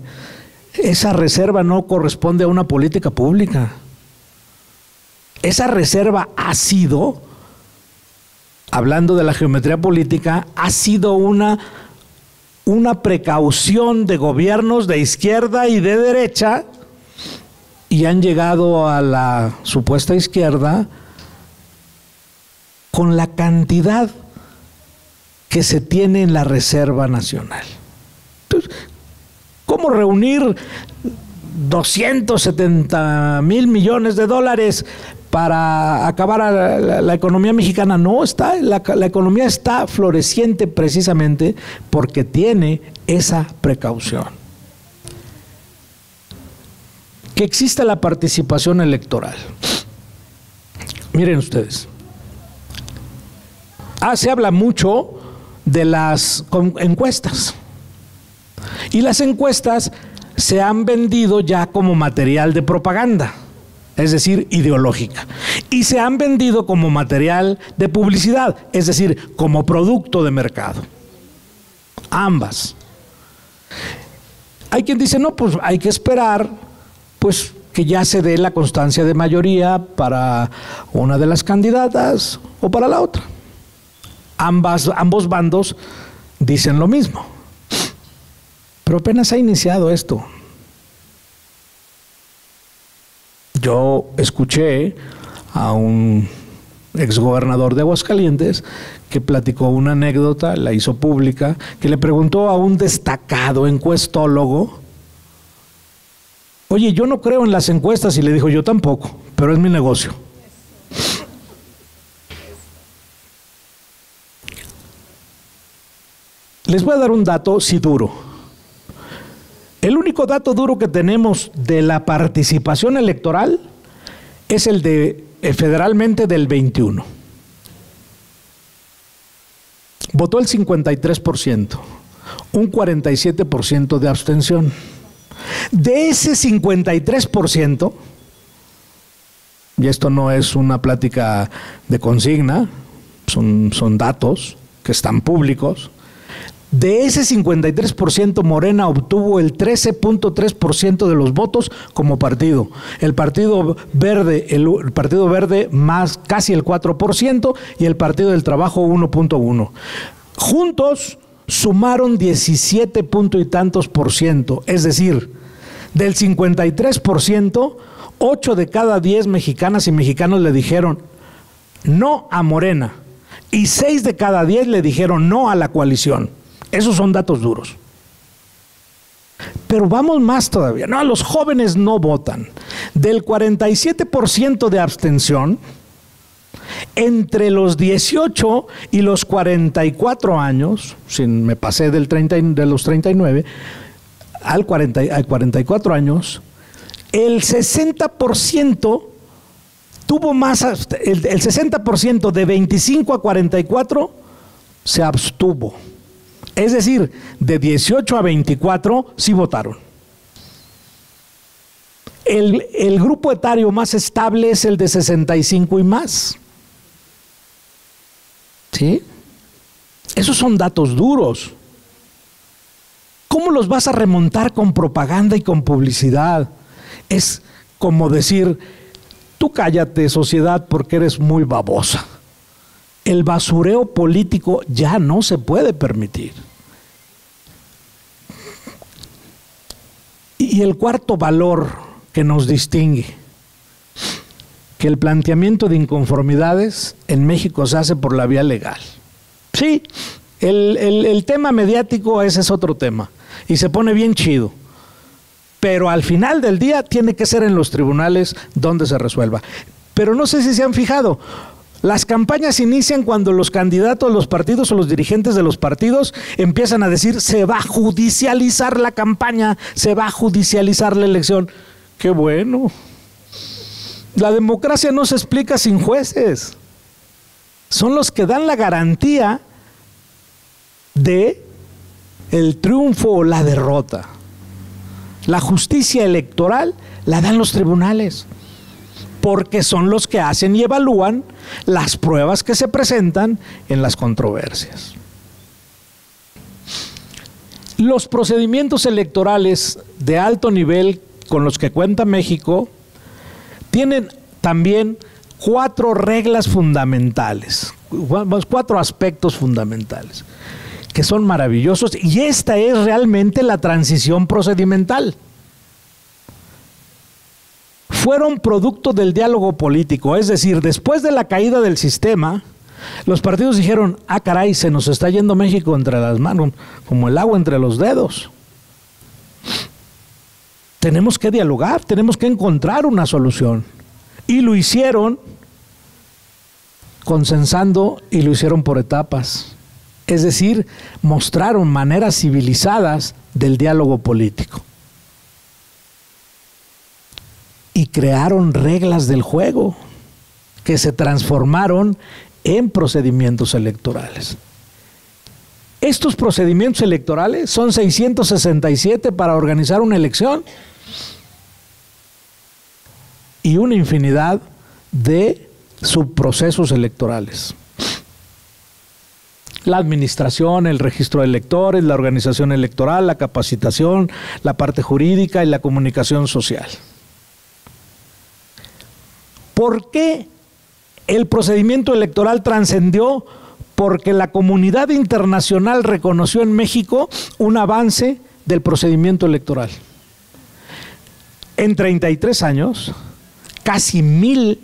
esa reserva no corresponde a una política pública. Esa reserva ha sido, hablando de la geometría política, ha sido una, una precaución de gobiernos de izquierda y de derecha y han llegado a la supuesta izquierda con la cantidad que se tiene en la Reserva Nacional. ¿Cómo reunir 270 mil millones de dólares para acabar la, economía mexicana. No, está, la, la economía está floreciente precisamente porque tiene esa precaución. Que exista la participación electoral. Miren ustedes. Ah, se habla mucho de las encuestas. Y las encuestas se han vendido ya como material de propaganda es decir, ideológica. Y se han vendido como material de publicidad, es decir, como producto de mercado. Ambas. Hay quien dice, no, pues hay que esperar, pues que ya se dé la constancia de mayoría para una de las candidatas o para la otra. Ambos bandos dicen lo mismo. Pero apenas ha iniciado esto. Yo escuché a un exgobernador de Aguascalientes que platicó una anécdota, la hizo pública, que le preguntó a un destacado encuestólogo, oye, yo no creo en las encuestas y le dijo, yo tampoco, pero es mi negocio. Les voy a dar un dato, sí duro. El único dato duro que tenemos de la participación electoral es el de eh, federalmente del 21. Votó el 53%, un 47% de abstención. De ese 53%, y esto no es una plática de consigna, son, son datos que están públicos, de ese 53%, Morena obtuvo el 13.3% de los votos como partido. El Partido Verde, el, Partido Verde más casi el 4% y el Partido del Trabajo 1.1. Juntos sumaron 17 punto y tantos por ciento, es decir, del 53%, 8 de cada 10 mexicanas y mexicanos le dijeron no a Morena y 6 de cada 10 le dijeron no a la coalición. Esos son datos duros. Pero vamos más todavía. No, los jóvenes no votan. Del 47% de abstención, entre los 18 y los 44 años, si me pasé del 30, de los 39 al, 40, al 44 años, el 60% tuvo más, el, el 60% de 25 a 44 se abstuvo. Es decir, de 18 a 24 sí votaron. El, el, grupo etario más estable es el de 65 y más. ¿Sí? Esos son datos duros. ¿Cómo los vas a remontar con propaganda y con publicidad? Es como decir, tú cállate sociedad porque eres muy babosa. El basureo político ya no se puede permitir. Y el cuarto valor que nos distingue, que el planteamiento de inconformidades en México se hace por la vía legal. Sí, el, el tema mediático ese es otro tema y se pone bien chido. Pero al final del día tiene que ser en los tribunales donde se resuelva. Pero no sé si se han fijado, las campañas inician cuando los candidatos, los partidos o los dirigentes de los partidos empiezan a decir se va a judicializar la campaña, se va a judicializar la elección. Qué bueno. La democracia no se explica sin jueces. Son los que dan la garantía de el triunfo o la derrota. La justicia electoral la dan los tribunales, porque son los que hacen y evalúan las pruebas que se presentan en las controversias. Los procedimientos electorales de alto nivel con los que cuenta México tienen también cuatro reglas fundamentales, cuatro aspectos fundamentales que son maravillosos y esta es realmente la transición procedimental. Fueron producto del diálogo político, es decir, después de la caída del sistema, los partidos dijeron, ah caray, se nos está yendo México entre las manos, como el agua entre los dedos. Tenemos que dialogar, tenemos que encontrar una solución. Y lo hicieron consensando y lo hicieron por etapas es decir, mostraron maneras civilizadas del diálogo político. Y crearon reglas del juego que se transformaron en procedimientos electorales. Estos procedimientos electorales son 667 para organizar una elección y una infinidad de subprocesos electorales la administración, el registro de electores, la organización electoral, la capacitación, la parte jurídica y la comunicación social. ¿Por qué el procedimiento electoral trascendió? Porque la comunidad internacional reconoció en México un avance del procedimiento electoral. En 33 años, casi mil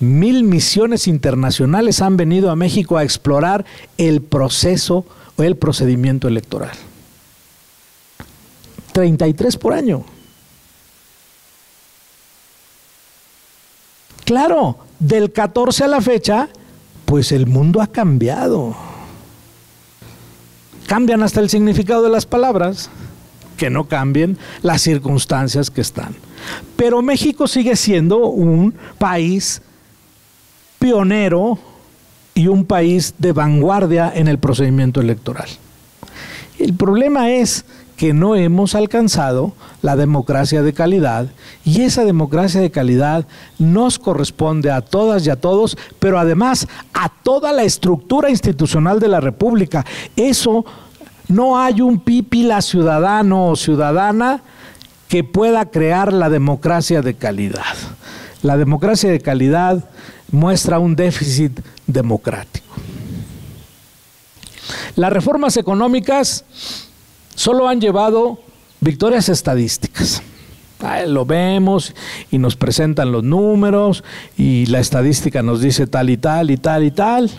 Mil misiones internacionales han venido a México a explorar el proceso o el procedimiento electoral. 33 por año. Claro, del 14 a la fecha, pues el mundo ha cambiado. Cambian hasta el significado de las palabras, que no cambien las circunstancias que están. Pero México sigue siendo un país pionero y un país de vanguardia en el procedimiento electoral. El problema es que no hemos alcanzado la democracia de calidad y esa democracia de calidad nos corresponde a todas y a todos, pero además a toda la estructura institucional de la República. Eso no hay un pípila ciudadano o ciudadana que pueda crear la democracia de calidad. La democracia de calidad muestra un déficit democrático. Las reformas económicas solo han llevado victorias estadísticas. lo vemos y nos presentan los números y la estadística nos dice tal y tal y tal y tal.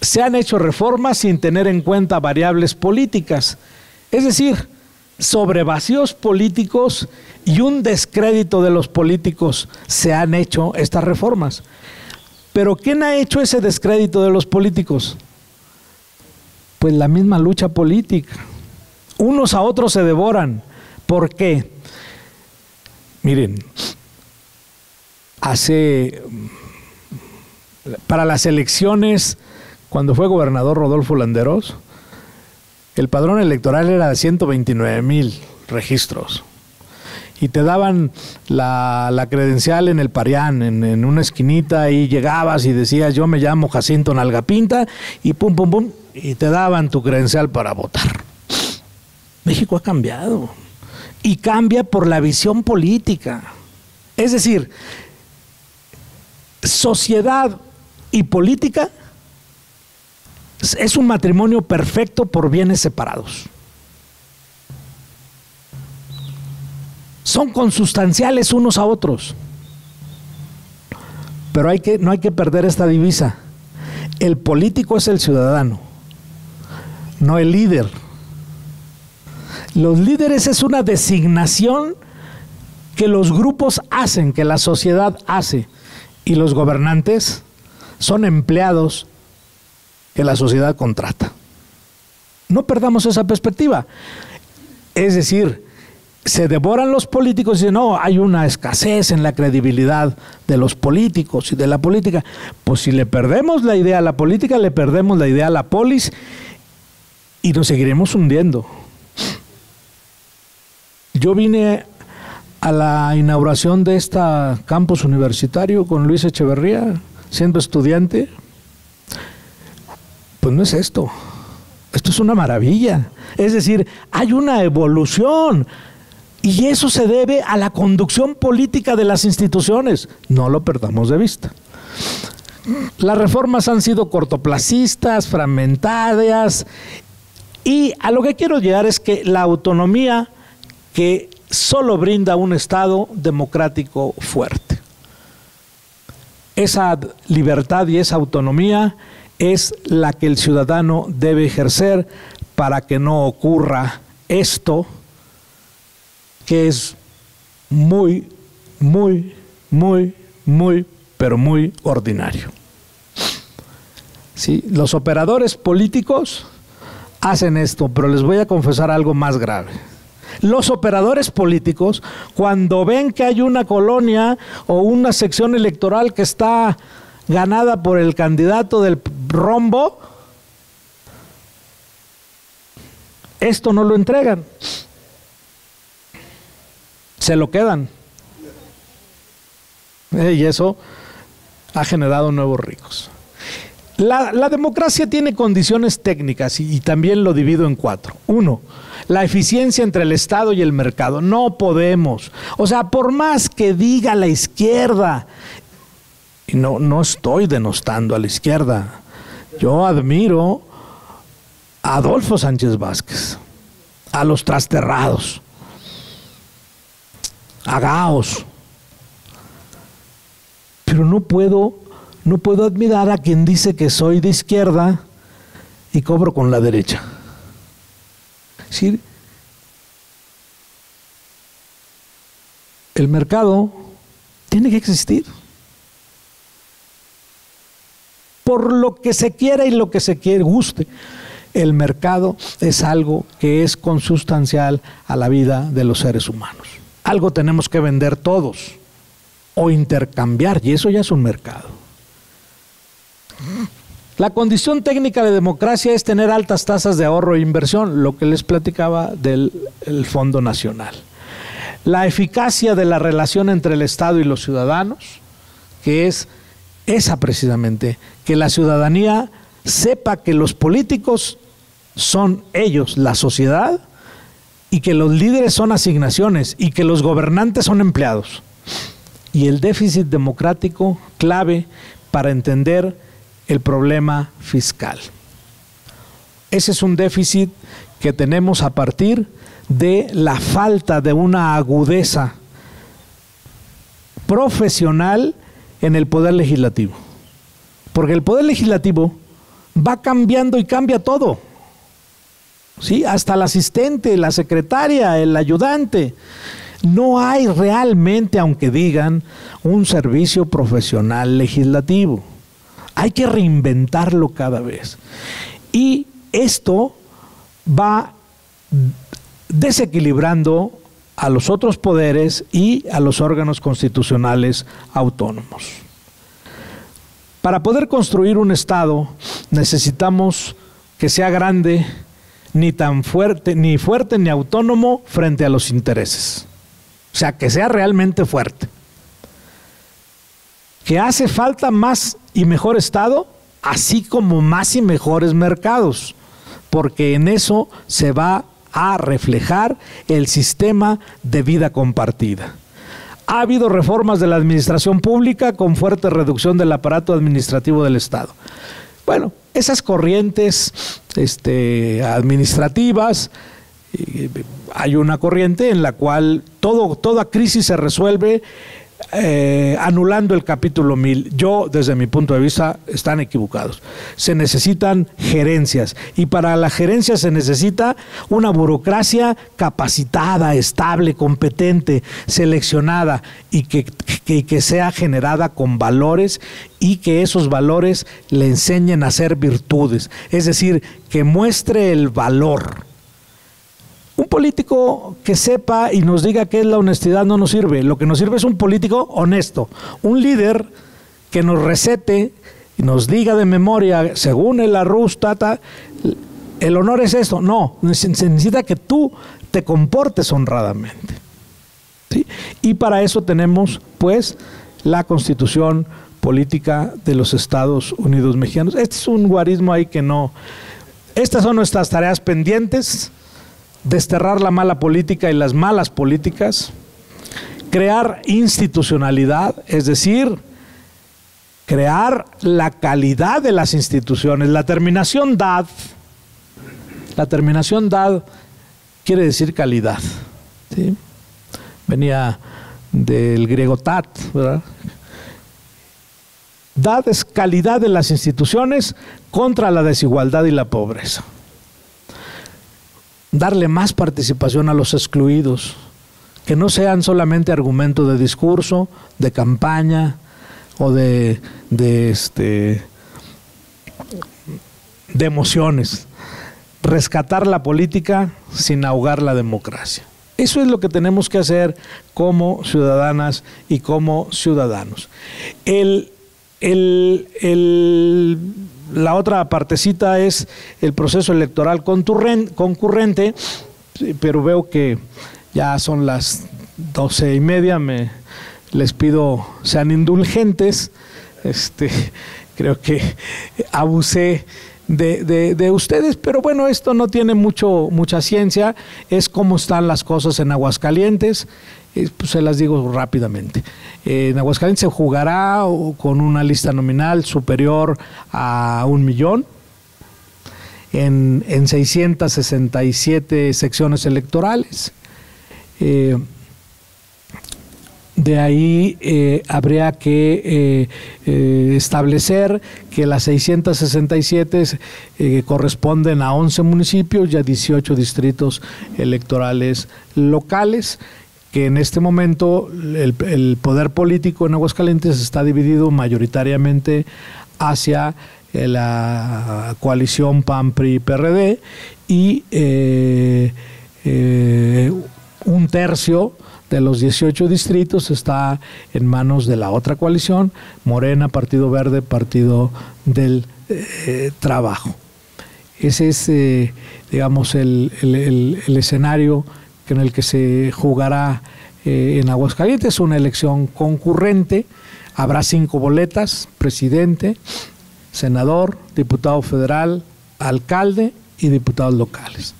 Se han hecho reformas sin tener en cuenta variables políticas, es decir, sobre vacíos políticos y un descrédito de los políticos se han hecho estas reformas. Pero ¿quién ha hecho ese descrédito de los políticos? Pues la misma lucha política. Unos a otros se devoran. ¿Por qué? Miren, hace, para las elecciones, cuando fue gobernador Rodolfo Landeros, el padrón electoral era de 129 mil registros y te daban la, credencial en el Parián, en, una esquinita, y llegabas y decías, yo me llamo Jacinto Nalgapinta, y pum, pum, pum, y te daban tu credencial para votar. México ha cambiado y cambia por la visión política. Es decir, sociedad y política es un matrimonio perfecto por bienes separados. Son consustanciales unos a otros. Pero hay que, no hay que perder esta divisa. El político es el ciudadano, no el líder. Los líderes es una designación que los grupos hacen, que la sociedad hace, y los gobernantes son empleados que la sociedad contrata. No perdamos esa perspectiva. Es decir, se devoran los políticos y dicen, no, hay una escasez en la credibilidad de los políticos y de la política. Pues si le perdemos la idea a la política, le perdemos la idea a la polis y nos seguiremos hundiendo. Yo vine a la inauguración de este campus universitario con Luis Echeverría, siendo estudiante. Pues no es esto. Esto es una maravilla. Es decir, hay una evolución. Y eso se debe a la conducción política de las instituciones. No lo perdamos de vista. Las reformas han sido cortoplacistas, fragmentarias, y a lo que quiero llegar es que la autonomía que solo brinda un Estado democrático fuerte. Esa libertad y esa autonomía es la que el ciudadano debe ejercer para que no ocurra esto que es muy, muy, muy, muy, pero muy ordinario. ¿Sí? Los operadores políticos hacen esto, pero les voy a confesar algo más grave. Los operadores políticos, cuando ven que hay una colonia o una sección electoral que está ganada por el candidato del rombo, esto no lo entregan. Se lo quedan. Eh, y eso ha generado nuevos ricos. La, democracia tiene condiciones técnicas y, también lo divido en cuatro. Uno, la eficiencia entre el Estado y el mercado. No podemos. O sea, por más que diga la izquierda, y no, no estoy denostando a la izquierda, yo admiro a Adolfo Sánchez Vázquez, a los trasterrados, a Gaos, pero no puedo no puedo admirar a quien dice que soy de izquierda y cobro con la derecha. el mercado tiene que existir. Por lo que se quiera y lo que se quiere, guste. El mercado es algo que es consustancial a la vida de los seres humanos. Algo tenemos que vender todos o intercambiar y eso ya es un mercado. La condición técnica de democracia es tener altas tasas de ahorro e inversión, lo que les platicaba del Fondo Nacional. La eficacia de la relación entre el Estado y los ciudadanos, que es esa precisamente, que la ciudadanía sepa que los políticos son ellos, la sociedad, y que los líderes son asignaciones y que los gobernantes son empleados. Y el déficit democrático clave para entender el problema fiscal. Ese es un déficit que tenemos a partir de la falta de una agudeza profesional en el poder legislativo. Porque el poder legislativo va cambiando y cambia todo. ¿Sí? Hasta el asistente, la secretaria, el ayudante. No hay realmente, aunque digan, un servicio profesional legislativo. Hay que reinventarlo cada vez. Y esto va desequilibrando a los otros poderes y a los órganos constitucionales autónomos. Para poder construir un Estado necesitamos que sea grande, ni tan fuerte, ni fuerte ni autónomo frente a los intereses. O sea, que sea realmente fuerte que hace falta más y mejor Estado, así como más y mejores mercados, porque en eso se va a reflejar el sistema de vida compartida. Ha habido reformas de la administración pública con fuerte reducción del aparato administrativo del Estado. Bueno, esas corrientes este, administrativas, eh, hay una corriente en la cual todo, toda crisis se resuelve eh, anulando el capítulo 1000. Yo, desde mi punto de vista, están equivocados. Se necesitan gerencias y para la gerencia se necesita una burocracia capacitada, estable, competente, seleccionada y que, que sea generada con valores y que esos valores le enseñen a ser virtudes. Es decir, que muestre el valor un político que sepa y nos diga qué es la honestidad no nos sirve. Lo que nos sirve es un político honesto, un líder que nos recete y nos diga de memoria, según el arroz, el honor es esto. No, se necesita que tú te comportes honradamente. Y para eso tenemos, pues, la constitución política de los Estados Unidos mexicanos. Este es un guarismo ahí que no. Estas son nuestras tareas pendientes desterrar la mala política y las malas políticas, crear institucionalidad, es decir, crear la calidad de las instituciones. La terminación DAD, la terminación DAD quiere decir calidad. Venía del griego tat, ¿verdad? DAD es calidad de las instituciones contra la desigualdad y la pobreza darle más participación a los excluidos, que no sean solamente argumento de discurso, de campaña o de, de, este, de emociones. Rescatar la política sin ahogar la democracia. Eso es lo que tenemos que hacer como ciudadanas y como ciudadanos. El, el, el la otra partecita es el proceso electoral concurrente, pero veo que ya son las doce y media, me, les pido sean indulgentes, este, creo que abusé de, de, ustedes, pero bueno, esto no tiene mucho, mucha ciencia, es cómo están las cosas en Aguascalientes, pues se las digo rápidamente. en Aguascalientes se jugará con una lista nominal superior a un millón. En, en 667 secciones electorales. Eh, de ahí eh, habría que eh, establecer que las 667 corresponden a 11 municipios y a 18 distritos electorales locales en este momento el, poder político en Aguascalientes está dividido mayoritariamente hacia eh, la coalición PAN-PRI-PRD y eh, eh, un tercio de los 18 distritos está en manos de la otra coalición, Morena, Partido Verde, Partido del Trabajo. Ese es, digamos, el escenario en el que se jugará eh, en Aguascalientes, una elección concurrente. Habrá cinco boletas, presidente, senador, diputado federal, alcalde y diputados locales.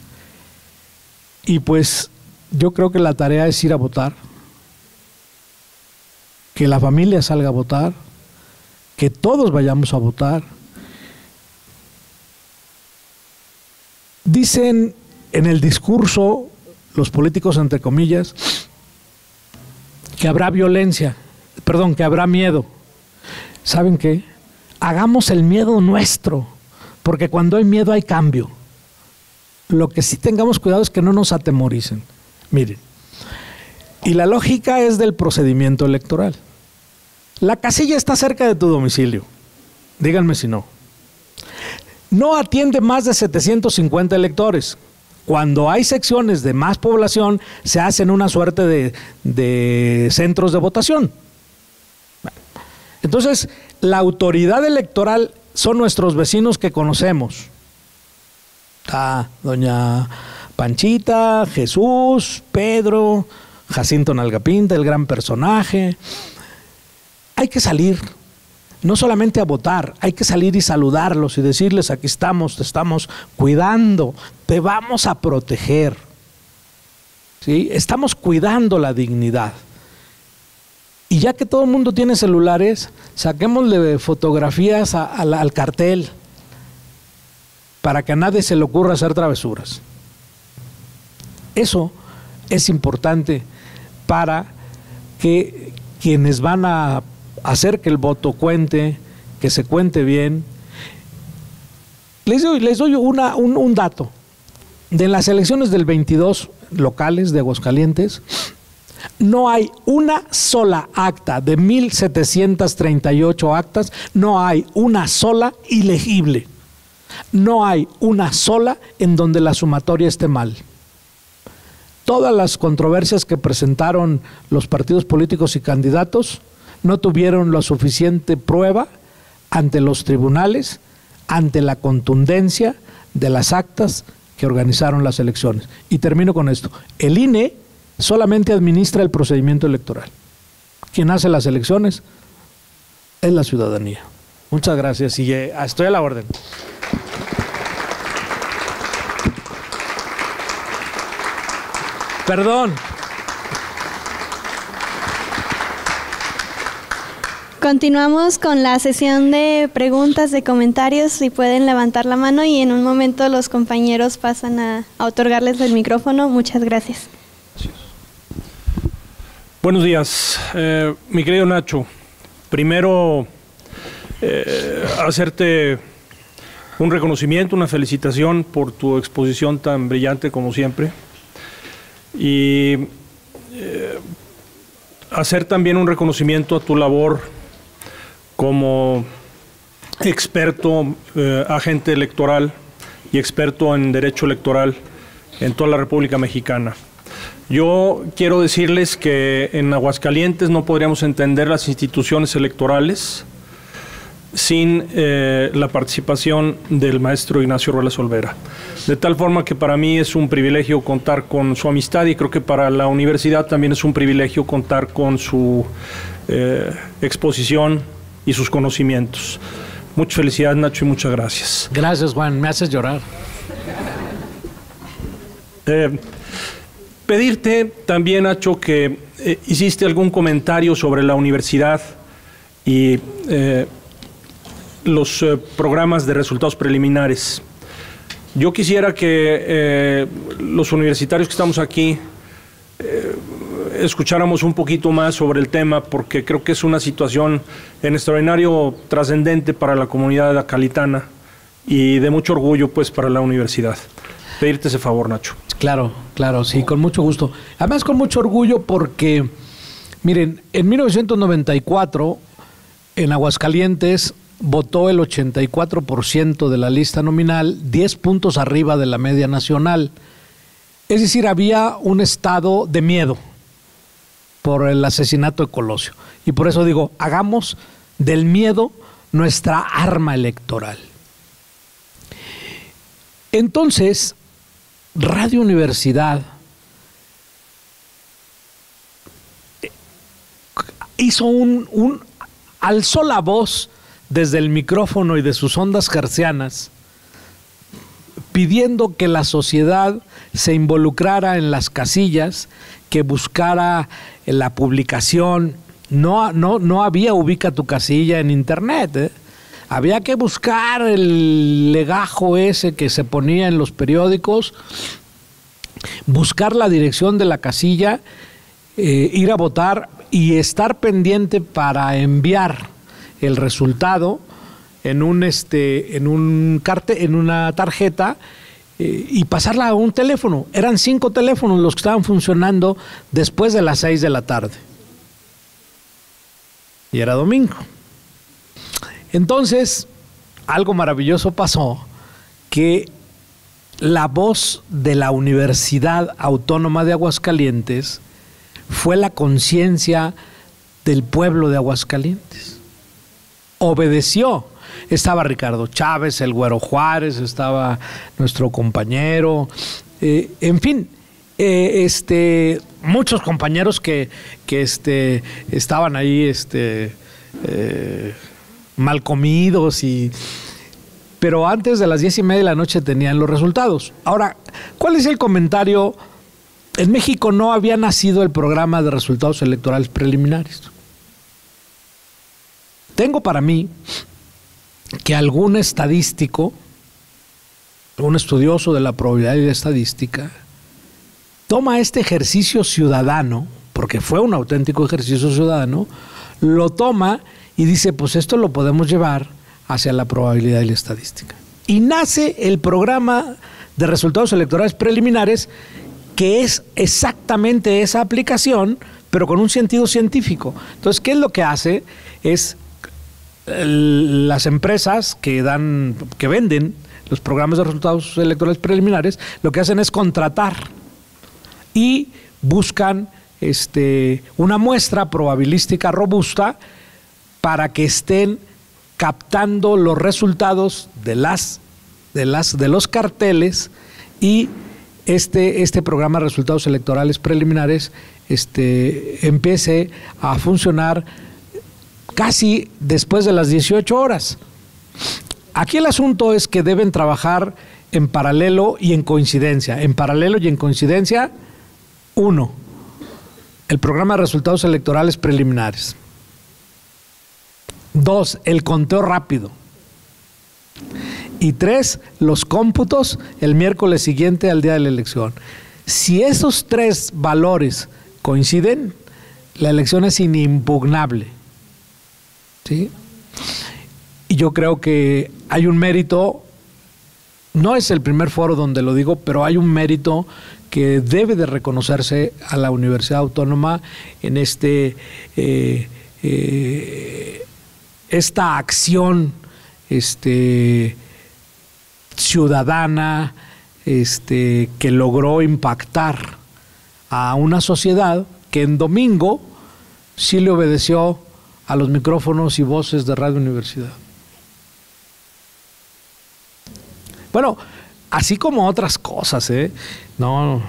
Y pues yo creo que la tarea es ir a votar, que la familia salga a votar, que todos vayamos a votar. Dicen en el discurso los políticos, entre comillas, que habrá violencia, perdón, que habrá miedo. ¿Saben qué? Hagamos el miedo nuestro, porque cuando hay miedo hay cambio. Lo que sí tengamos cuidado es que no nos atemoricen. Miren, y la lógica es del procedimiento electoral. La casilla está cerca de tu domicilio. Díganme si no. No atiende más de 750 electores. Cuando hay secciones de más población, se hacen una suerte de, centros de votación. Entonces, la autoridad electoral son nuestros vecinos que conocemos. Está doña Panchita, Jesús, Pedro, Jacinto Nalgapinta, el gran personaje. Hay que salir, no solamente a votar, hay que salir y saludarlos y decirles, aquí estamos, te estamos cuidando, te vamos a proteger. ¿sí? Estamos cuidando la dignidad. Y ya que todo el mundo tiene celulares, saquémosle fotografías al cartel para que a nadie se le ocurra hacer travesuras. Eso es importante para que quienes van a hacer que el voto cuente, que se cuente bien. Les doy, les doy un dato. De las elecciones del 22 locales de Aguascalientes, no hay una sola acta de 1.738 actas, no hay una sola ilegible. No hay una sola en donde la sumatoria esté mal. Todas las controversias que presentaron los partidos políticos y candidatos no tuvieron la suficiente prueba ante los tribunales, ante la contundencia de las actas que organizaron las elecciones. Y termino con esto. El INE solamente administra el procedimiento electoral. Quien hace las elecciones es la ciudadanía. Muchas gracias y eh, estoy a la orden. Perdón. Continuamos con la sesión de preguntas, de comentarios. Si pueden levantar la mano y en un momento los compañeros pasan a, otorgarles el micrófono. Muchas gracias. Buenos días, eh, mi querido Nacho. Primero, eh, hacerte un reconocimiento, una felicitación por tu exposición tan brillante como siempre. Y eh, hacer también un reconocimiento a tu labor como experto, agente electoral y experto en derecho electoral en toda la República Mexicana. Yo quiero decirles que en Aguascalientes no podríamos entender las instituciones electorales sin eh, la participación del maestro Ignacio Ruelas Olvera. De tal forma que para mí es un privilegio contar con su amistad y creo que para la universidad también es un privilegio contar con su eh, exposición y sus conocimientos. Muchas felicidades Nacho y muchas gracias. Gracias Juan, me haces llorar. Eh, Pedirte también, Nacho, que eh, hiciste algún comentario sobre la universidad y eh, los programas de resultados preliminares. Yo quisiera que los universitarios que estamos aquí escucháramos un poquito más sobre el tema porque creo que es una situación en extraordinario trascendente para la comunidad acalitana y de mucho orgullo pues para la universidad. Pedirte ese favor, Nacho. Claro, claro, sí, con mucho gusto. Además con mucho orgullo porque, miren, en 1994 en Aguascalientes votó el 84% de la lista nominal, 10 puntos arriba de la media nacional. Es decir, había un estado de miedo por el asesinato de Colosio. Y por eso digo, hagamos del miedo nuestra arma electoral. Entonces, Radio Universidad hizo un, alzó la voz desde el micrófono y de sus ondas gercianas, pidiendo que la sociedad se involucrara en las casillas, que buscara en la publicación. No, no, no había ubica tu casilla en internet. ¿eh? Había que buscar el legajo ese que se ponía en los periódicos, buscar la dirección de la casilla, eh, ir a votar y estar pendiente para enviar el resultado en un este en un en una tarjeta eh, y pasarla a un teléfono. Eran cinco teléfonos los que estaban funcionando después de las seis de la tarde. Y era domingo. Entonces, algo maravilloso pasó, que la voz de la Universidad Autónoma de Aguascalientes fue la conciencia del pueblo de Aguascalientes. Obedeció. Estaba Ricardo Chávez, el Güero Juárez, estaba nuestro compañero, eh, en fin, eh, este, muchos compañeros que, que este, estaban ahí, este, eh, mal comidos y... Pero antes de las diez y media de la noche tenían los resultados. Ahora, ¿cuál es el comentario en México no había nacido el programa de resultados electorales preliminares. Tengo para mí que algún estadístico, algún estudioso de la probabilidad y la estadística, toma este ejercicio ciudadano, porque fue un auténtico ejercicio ciudadano, lo toma y dice, pues esto lo podemos llevar hacia la probabilidad y la estadística. Y nace el programa de resultados electorales preliminares, que es exactamente esa aplicación, pero con un sentido científico. Entonces, ¿qué es lo que hace? Es las empresas que dan, que venden los programas de resultados electorales preliminares, lo que hacen es contratar y buscan este, una muestra probabilística robusta para que estén captando los resultados de las de las de los carteles y este, este programa de resultados electorales preliminares este, empiece a funcionar casi después de las 18 horas. Aquí el asunto es que deben trabajar en paralelo y en coincidencia. En paralelo y en coincidencia, uno, el programa de resultados electorales preliminares. Dos, el conteo rápido. Y tres, los cómputos el miércoles siguiente al día de la elección. Si esos tres valores coinciden, la elección es inimpugnable. Y yo creo que hay un mérito, no es el primer foro donde lo digo, pero hay un mérito que debe de reconocerse a la Universidad Autónoma en este eh, eh, esta acción este, ciudadana este, que logró impactar a una sociedad que en domingo sí le obedeció a los micrófonos y voces de Radio Universidad. Bueno, así como otras cosas, ¿eh? No,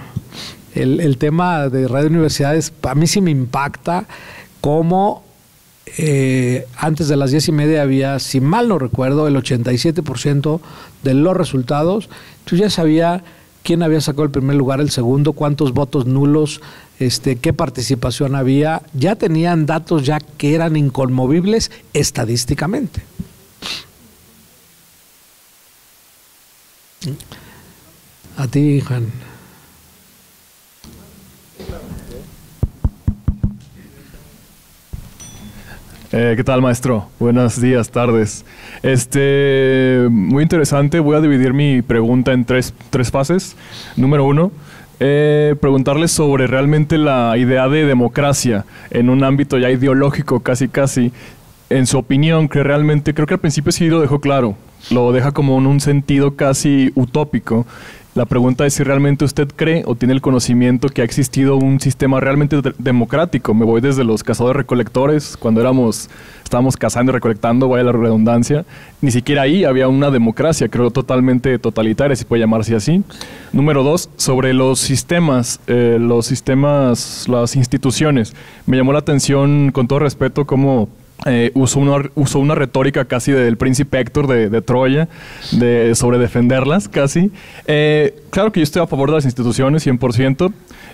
el, el tema de Radio Universidad es, a mí sí me impacta cómo eh, antes de las diez y media había, si mal no recuerdo, el 87% de los resultados. Yo ya sabía quién había sacado el primer lugar, el segundo, cuántos votos nulos, este, qué participación había. Ya tenían datos ya que eran inconmovibles estadísticamente. A ti, Juan. Eh, ¿Qué tal, maestro? Buenos días, tardes. Este, muy interesante. Voy a dividir mi pregunta en tres, tres fases. Número uno, eh, preguntarles sobre realmente la idea de democracia en un ámbito ya ideológico, casi casi. En su opinión, que realmente, creo que al principio sí lo dejó claro, lo deja como en un sentido casi utópico. La pregunta es si realmente usted cree o tiene el conocimiento que ha existido un sistema realmente democrático. Me voy desde los cazadores recolectores, cuando éramos, estábamos cazando y recolectando, vaya la redundancia. Ni siquiera ahí había una democracia, creo totalmente totalitaria, si puede llamarse así. Número dos, sobre los sistemas, eh, los sistemas, las instituciones. Me llamó la atención, con todo respeto, cómo eh, usó, una, usó, una, retórica casi del príncipe Héctor de, Troya, de, sobre defenderlas casi. Eh, claro que yo estoy a favor de las instituciones, 100%.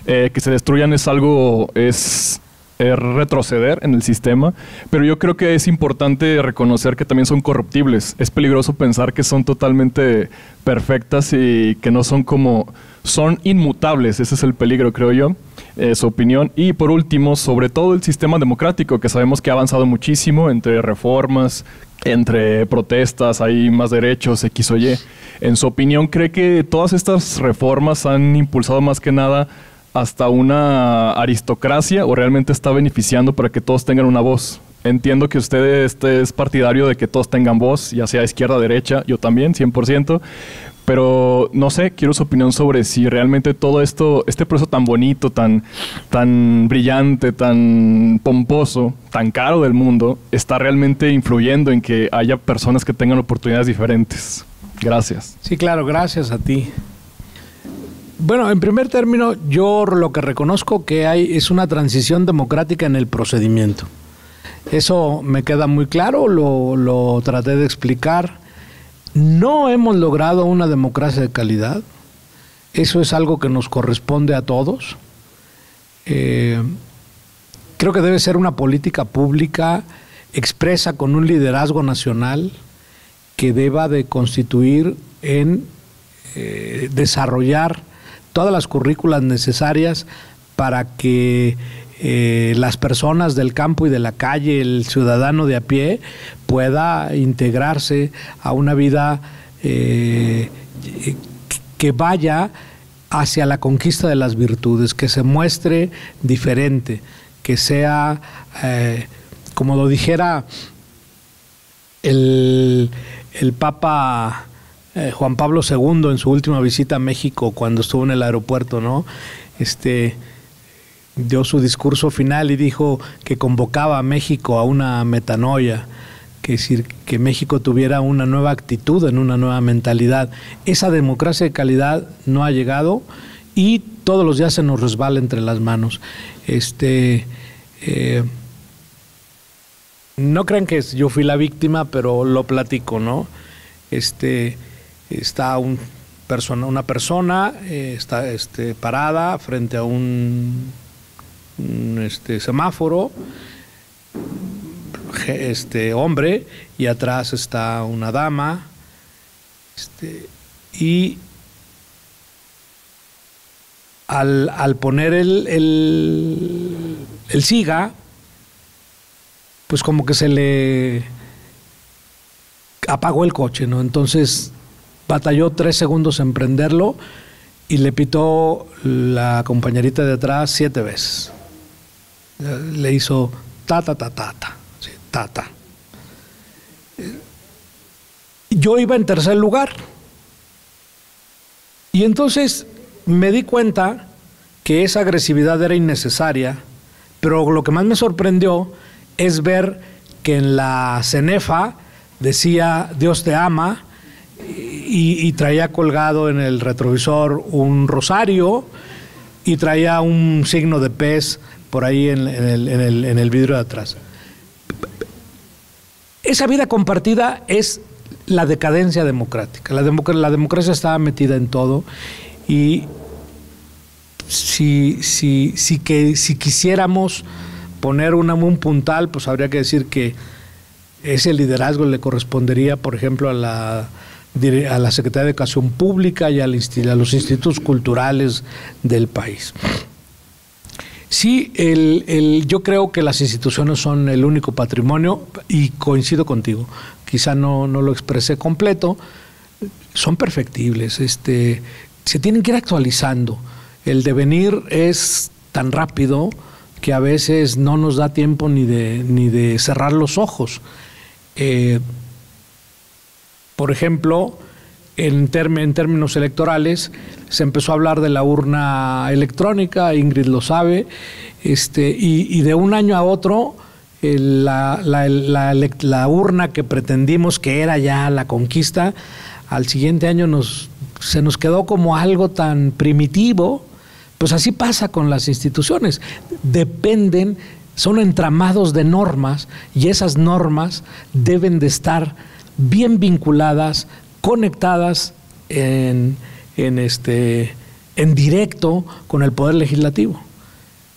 Eh, que se destruyan es algo, es, retroceder en el sistema, pero yo creo que es importante reconocer que también son corruptibles. Es peligroso pensar que son totalmente perfectas y que no son como, son inmutables. Ese es el peligro, creo yo. Eh, su opinión. Y por último, sobre todo el sistema democrático, que sabemos que ha avanzado muchísimo entre reformas, entre protestas, hay más derechos, X o Y. En su opinión, ¿cree que todas estas reformas han impulsado más que nada hasta una aristocracia o realmente está beneficiando para que todos tengan una voz? Entiendo que usted este es partidario de que todos tengan voz, ya sea izquierda, derecha, yo también, 100%, pero no sé, quiero su opinión sobre si realmente todo esto, este proceso tan bonito, tan, tan brillante, tan pomposo, tan caro del mundo, está realmente influyendo en que haya personas que tengan oportunidades diferentes. Gracias. Sí, claro, gracias a ti. Bueno, en primer término, yo lo que reconozco que hay es una transición democrática en el procedimiento. Eso me queda muy claro, lo, lo traté de explicar no hemos logrado una democracia de calidad. Eso es algo que nos corresponde a todos. eh, creo que debe ser una política pública expresa con un liderazgo nacional que deba de constituir en eh, desarrollar todas las currículas necesarias para que eh, las personas del campo y de la calle, el ciudadano de a pie, pueda integrarse a una vida eh, que vaya hacia la conquista de las virtudes, que se muestre diferente, que sea, eh, como lo dijera el, Papa Juan Pablo II en su última visita a México cuando estuvo en el aeropuerto, ¿no? Este, dio su discurso final y dijo que convocaba a México a una metanoia, que decir que México tuviera una nueva actitud, en una nueva mentalidad. Esa democracia de calidad no ha llegado y todos los días se nos resbala entre las manos. Este eh, no crean que yo fui la víctima, pero lo platico, ¿no? Este está un persona, una persona eh, está este, parada frente a un este, semáforo, este hombre, y atrás está una dama, este, y al, al poner el, el, el SIGA, pues como que se le apagó el coche, ¿no? Entonces batalló tres segundos en prenderlo y le pitó la compañerita de atrás siete veces le hizo ta, ta, ta, ta, ta, sí, ta, ta. Yo iba en tercer lugar. Y entonces me di cuenta que esa agresividad era innecesaria, pero lo que más me sorprendió es ver que en la cenefa decía Dios te ama y traía colgado en el retrovisor un rosario y traía un signo de pez por ahí en, el, vidrio de atrás. Esa vida compartida es la decadencia democrática. La, democracia estaba metida en todo y si, si, si, que, si quisiéramos poner una, un puntal, pues habría que decir que ese liderazgo le correspondería, por ejemplo, a la, a la Secretaría de Educación Pública y a los institutos culturales del país. Sí, el, yo creo que las instituciones son el único patrimonio y coincido contigo. Quizá no, no lo expresé completo. Son perfectibles. Este, se tienen que ir actualizando. El devenir es tan rápido que a veces no nos da tiempo ni de, ni de cerrar los ojos. Eh, por ejemplo, en, términos electorales, se empezó a hablar de la urna electrónica, Ingrid lo sabe, este, y, de un año a otro la, la, urna que pretendimos que era ya la conquista, al siguiente año nos, se nos quedó como algo tan primitivo, pues así pasa con las instituciones, dependen, son entramados de normas y esas normas deben de estar bien vinculadas conectadas en, este, en directo con el Poder Legislativo.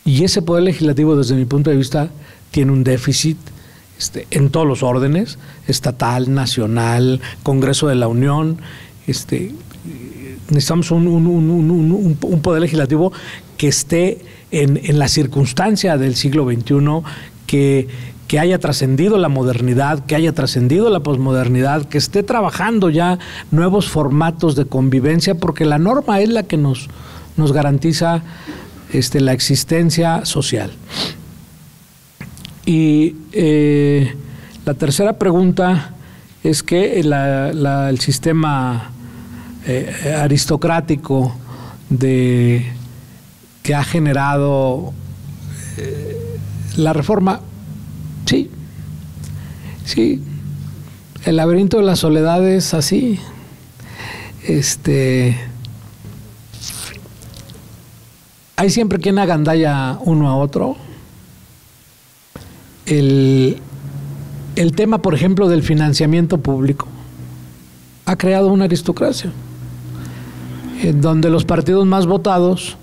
Y ese Poder Legislativo, desde mi punto de vista, tiene un déficit este, en todos los órdenes, estatal, nacional, Congreso de la Unión. Este, necesitamos un, un, Poder Legislativo que esté en, en la circunstancia del siglo XXI, que, que haya trascendido la modernidad, que haya trascendido la posmodernidad, que esté trabajando ya nuevos formatos de convivencia, porque la norma es la que nos, nos garantiza este, la existencia social. Y eh, la tercera pregunta es que el sistema eh, aristocrático de, que ha generado eh, la reforma Sí, sí. El laberinto de la soledad es así. Este. Hay siempre quien agandalla uno a otro. El, el tema, por ejemplo, del financiamiento público ha creado una aristocracia, en donde los partidos más votados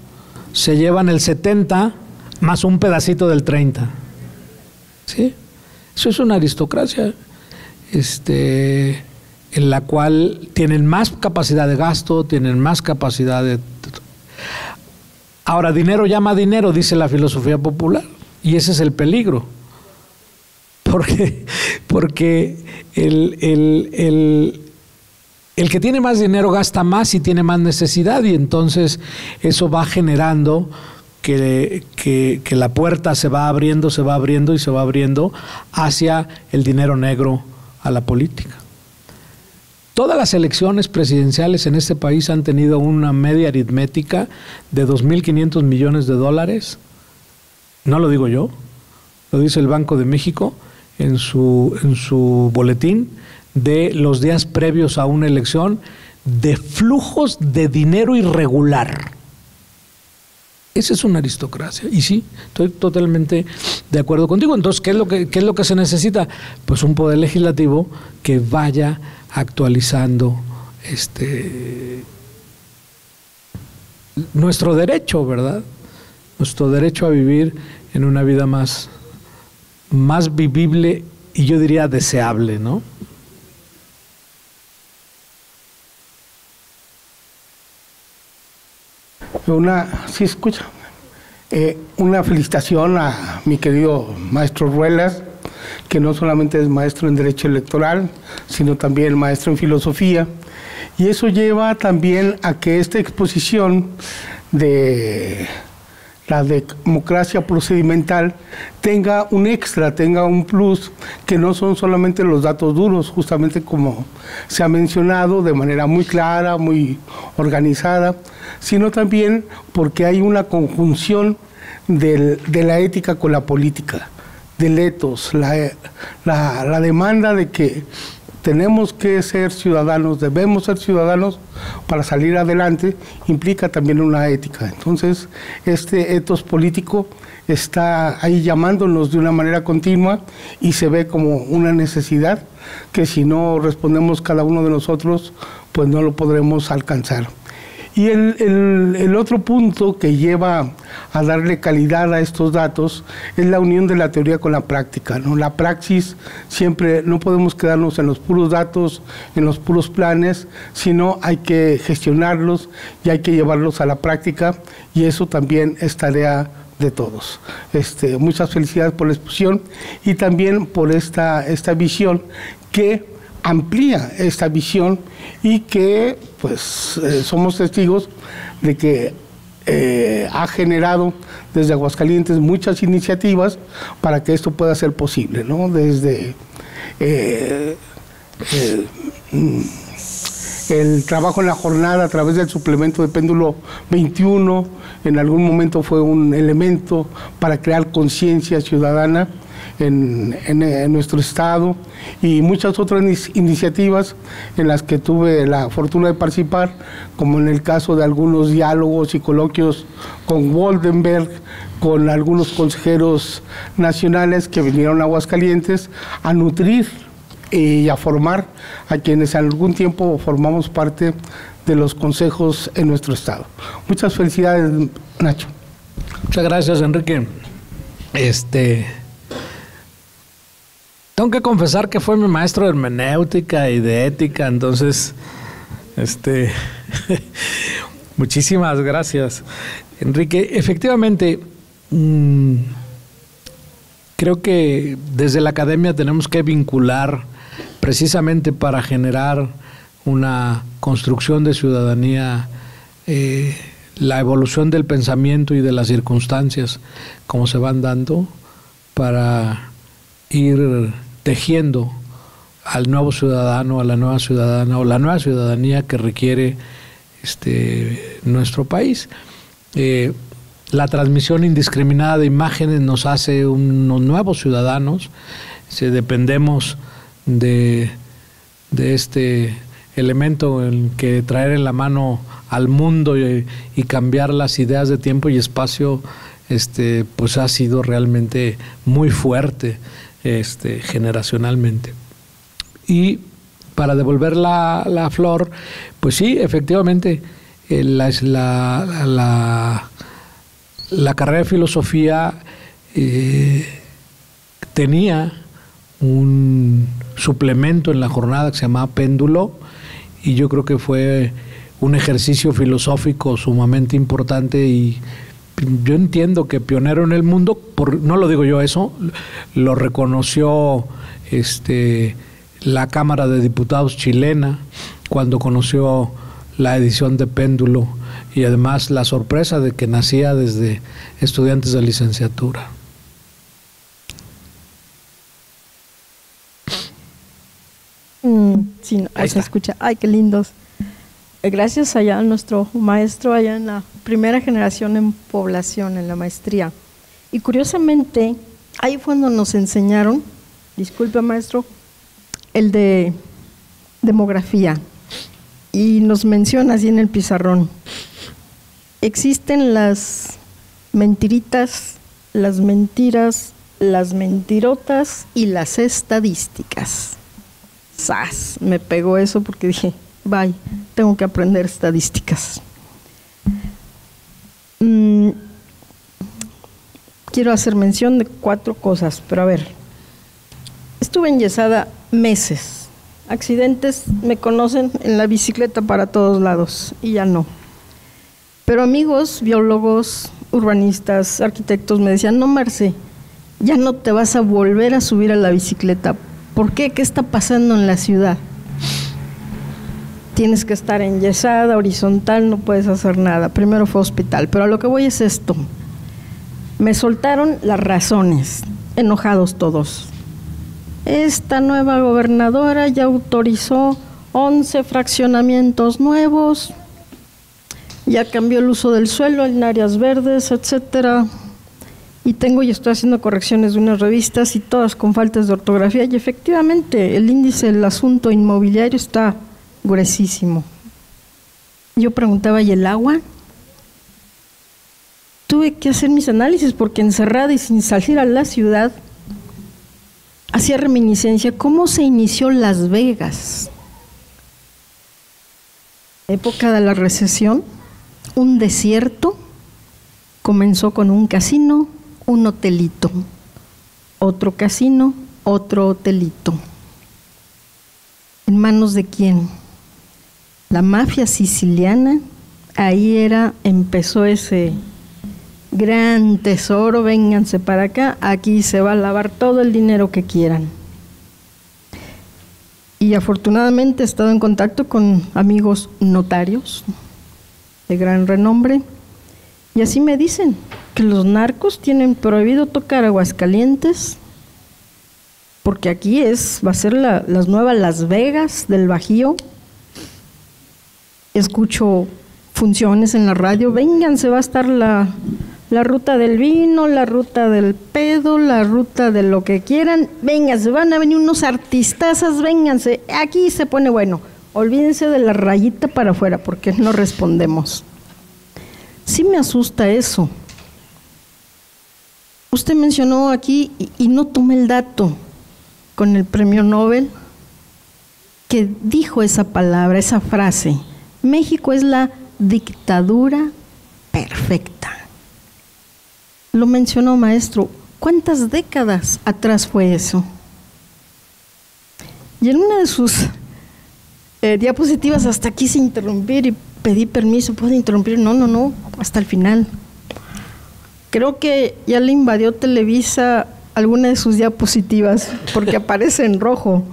se llevan el 70 más un pedacito del 30. ¿Sí? Eso es una aristocracia este, en la cual tienen más capacidad de gasto, tienen más capacidad de... Ahora, dinero llama dinero, dice la filosofía popular, y ese es el peligro. Porque, porque el, el, el que tiene más dinero gasta más y tiene más necesidad, y entonces eso va generando que, que, la puerta se va abriendo, se va abriendo y se va abriendo hacia el dinero negro a la política. Todas las elecciones presidenciales en este país han tenido una media aritmética de 2.500 millones de dólares. No lo digo yo, lo dice el Banco de México en su, en su boletín de los días previos a una elección de flujos de dinero irregular. Esa es una aristocracia. Y sí, estoy totalmente de acuerdo contigo. Entonces, ¿qué es lo que, qué es lo que se necesita? Pues un poder legislativo que vaya actualizando este nuestro derecho, ¿verdad? Nuestro derecho a vivir en una vida más, más vivible y yo diría deseable, ¿no? Una, sí escucha, eh, una felicitación a mi querido maestro Ruelas, que no solamente es maestro en Derecho Electoral, sino también maestro en Filosofía. Y eso lleva también a que esta exposición de la democracia procedimental tenga un extra, tenga un plus, que no son solamente los datos duros, justamente como se ha mencionado de manera muy clara, muy organizada, sino también porque hay una conjunción de la ética con la política, del etos, la, la demanda de que tenemos que ser ciudadanos, debemos ser ciudadanos para salir adelante, implica también una ética. Entonces, este etos político está ahí llamándonos de una manera continua y se ve como una necesidad que si no respondemos cada uno de nosotros, pues no lo podremos alcanzar. Y el, otro punto que lleva a darle calidad a estos datos es la unión de la teoría con la práctica. ¿no? La praxis siempre no podemos quedarnos en los puros datos, en los puros planes, sino hay que gestionarlos y hay que llevarlos a la práctica y eso también es tarea de todos. Este, muchas felicidades por la exposición y también por esta, esta visión que amplía esta visión y que pues eh, somos testigos de que eh, ha generado desde Aguascalientes muchas iniciativas para que esto pueda ser posible, ¿no? Desde eh, el trabajo en la jornada a través del suplemento de péndulo 21, en algún momento fue un elemento para crear conciencia ciudadana en, nuestro estado y muchas otras iniciativas en las que tuve la fortuna de participar, como en el caso de algunos diálogos y coloquios con Woldenberg, con algunos consejeros nacionales que vinieron a Aguascalientes a nutrir y a formar a quienes en algún tiempo formamos parte de los consejos en nuestro estado. Muchas felicidades, Nacho. Muchas gracias, Enrique. Este, tengo que confesar que fue mi maestro de hermenéutica y de ética, entonces, este, muchísimas gracias. Enrique, efectivamente, mm, creo que desde la academia tenemos que vincular precisamente para generar una construcción de ciudadanía, eh, la evolución del pensamiento y de las circunstancias, como se van dando, para ir tejiendo al nuevo ciudadano, a la nueva ciudadana o la nueva ciudadanía que requiere este, nuestro país. Eh, la transmisión indiscriminada de imágenes nos hace unos nuevos ciudadanos, si dependemos de, de, este elemento en que traer en la mano al mundo y, y, cambiar las ideas de tiempo y espacio, este, pues ha sido realmente muy fuerte este, generacionalmente. Y para devolver la, flor, pues sí, efectivamente, eh, la, la, la carrera de filosofía eh, tenía un suplemento en la jornada que se llamaba péndulo y yo creo que fue un ejercicio filosófico sumamente importante y yo entiendo que pionero en el mundo, por, no lo digo yo eso, lo reconoció este, la Cámara de Diputados chilena cuando conoció la edición de Péndulo y además la sorpresa de que nacía desde estudiantes de licenciatura. Mm, sí, se escucha. Ay, qué lindos. Eh, gracias allá a nuestro maestro allá en la primera generación en población, en la maestría. Y curiosamente, ahí fue cuando nos enseñaron, disculpe maestro, el de demografía. Y nos menciona así en el pizarrón. Existen las mentiritas, las mentiras, las mentirotas y las estadísticas. ¡Sas! Me pegó eso porque dije, tengo que aprender estadísticas. Mm, quiero hacer mención de cuatro cosas, pero a ver, estuve enyesada meses. Accidentes me conocen en la bicicleta para todos lados y ya no. Pero amigos, biólogos, urbanistas, arquitectos me decían, no, Marce, ya no te vas a volver a subir a la bicicleta. ¿Por qué? ¿Qué está pasando en la ciudad? Tienes que estar enyesada, horizontal, no puedes hacer nada. Primero fue hospital, pero a lo que voy es esto. Me soltaron las razones, enojados todos. Esta nueva gobernadora ya autorizó 11 fraccionamientos nuevos, ya cambió el uso del suelo en áreas verdes, etcétera. Y tengo y estoy haciendo correcciones de unas revistas y todas con faltas de ortografía. Y efectivamente, el índice del asunto inmobiliario está gruesísimo. Yo preguntaba, ¿y el agua? Tuve que hacer mis análisis porque encerrada y sin salir a la ciudad, hacía reminiscencia cómo se inició Las Vegas. Época de la recesión, un desierto, comenzó con un casino, un hotelito, otro casino, otro hotelito. ¿En manos de quién? La mafia siciliana, ahí era, empezó ese gran tesoro, vénganse para acá, aquí se va a lavar todo el dinero que quieran. Y afortunadamente he estado en contacto con amigos notarios de gran renombre, y así me dicen que los narcos tienen prohibido tocar Aguascalientes, porque aquí es, va a ser la, las nuevas Las Vegas del Bajío, escucho funciones en la radio, vengan, se va a estar la, la ruta del vino, la ruta del pedo, la ruta de lo que quieran, vengan, se van a venir unos artistazas, vénganse, aquí se pone bueno, olvídense de la rayita para afuera porque no respondemos. Sí me asusta eso. Usted mencionó aquí, y, y no tomé el dato, con el premio Nobel, que dijo esa palabra, esa frase, México es la dictadura perfecta. Lo mencionó maestro, ¿cuántas décadas atrás fue eso? Y en una de sus eh, diapositivas hasta quise interrumpir y pedí permiso, ¿puedo interrumpir? No, no, no, hasta el final. Creo que ya le invadió Televisa alguna de sus diapositivas porque aparece en rojo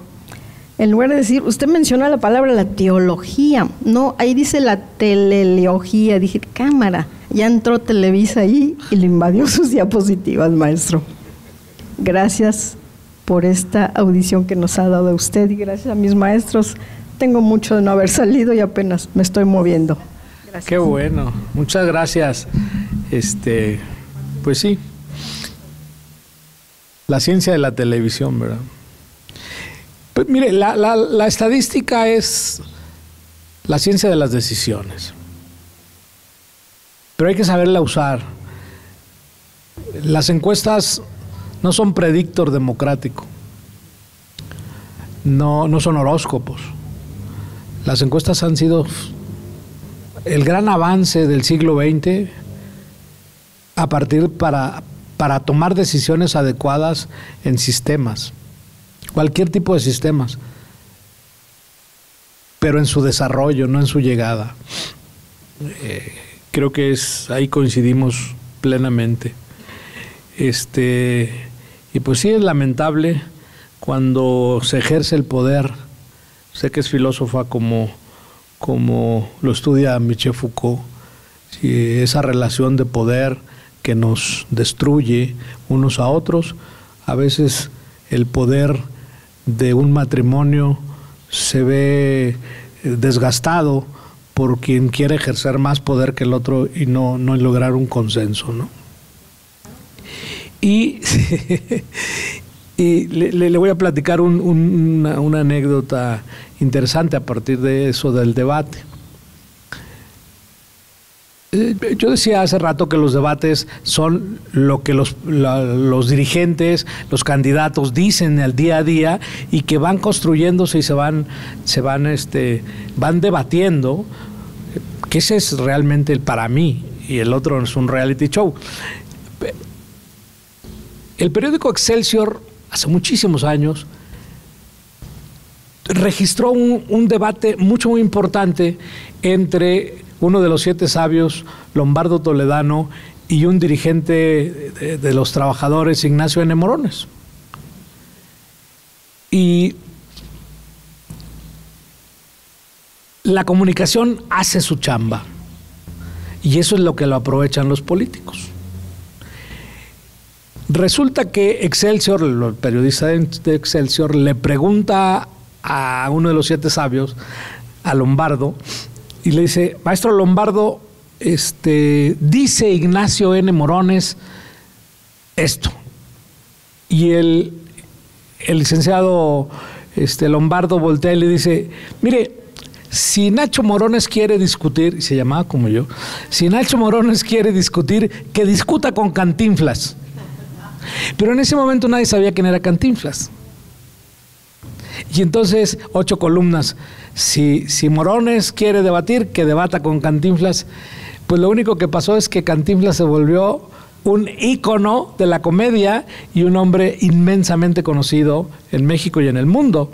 en lugar de decir, usted menciona la palabra la teología, no, ahí dice la teleleología, dije, cámara, ya entró Televisa ahí y le invadió sus diapositivas, maestro. Gracias por esta audición que nos ha dado usted y gracias a mis maestros. Tengo mucho de no haber salido y apenas me estoy moviendo. Qué bueno, muchas gracias. Este, pues sí, la ciencia de la televisión, ¿verdad? Pues mire, la, estadística es la ciencia de las decisiones. Pero hay que saberla usar. Las encuestas no son predictor democrático. No, no son horóscopos. Las encuestas han sido el gran avance del siglo XX a partir para, para tomar decisiones adecuadas en sistemas, cualquier tipo de sistemas, pero en su desarrollo, no en su llegada. Eh, creo que es ahí coincidimos plenamente. Este, y pues sí es lamentable cuando se ejerce el poder. Sé que es filósofa como, como lo estudia Michel Foucault, esa relación de poder que nos destruye unos a otros. A veces el poder de un matrimonio se ve desgastado por quien quiere ejercer más poder que el otro y no, no lograr un consenso, ¿no? Y, y le, voy a platicar una, una anécdota interesante a partir de eso del debate. Eh, yo decía hace rato que los debates son lo que los, los, dirigentes, los candidatos dicen al día a día y que van construyéndose y se van, se van, este, van debatiendo, que ese es realmente el para mí y el otro es un reality show. El periódico Excelsior, hace muchísimos años, registró un, un debate mucho, muy importante entre uno de los siete sabios, Lombardo Toledano, y un dirigente de, los trabajadores, Ignacio N. Morones. Y la comunicación hace su chamba. Y eso es lo que lo aprovechan los políticos. Resulta que Excelsior, el periodista de Excelsior, le pregunta a uno de los siete sabios, a Lombardo, y le dice, maestro Lombardo, este, dice Ignacio N. Morones esto. Y el, el licenciado este, Lombardo voltea y le dice, mire, si Nacho Morones quiere discutir, se llamaba como yo, si Nacho Morones quiere discutir, que discuta con Cantinflas. Pero en ese momento nadie sabía quién era Cantinflas. Y entonces, ocho columnas. Si, si Morones quiere debatir, que debata con Cantinflas. Pues lo único que pasó es que Cantinflas se volvió un ícono de la comedia y un hombre inmensamente conocido en México y en el mundo.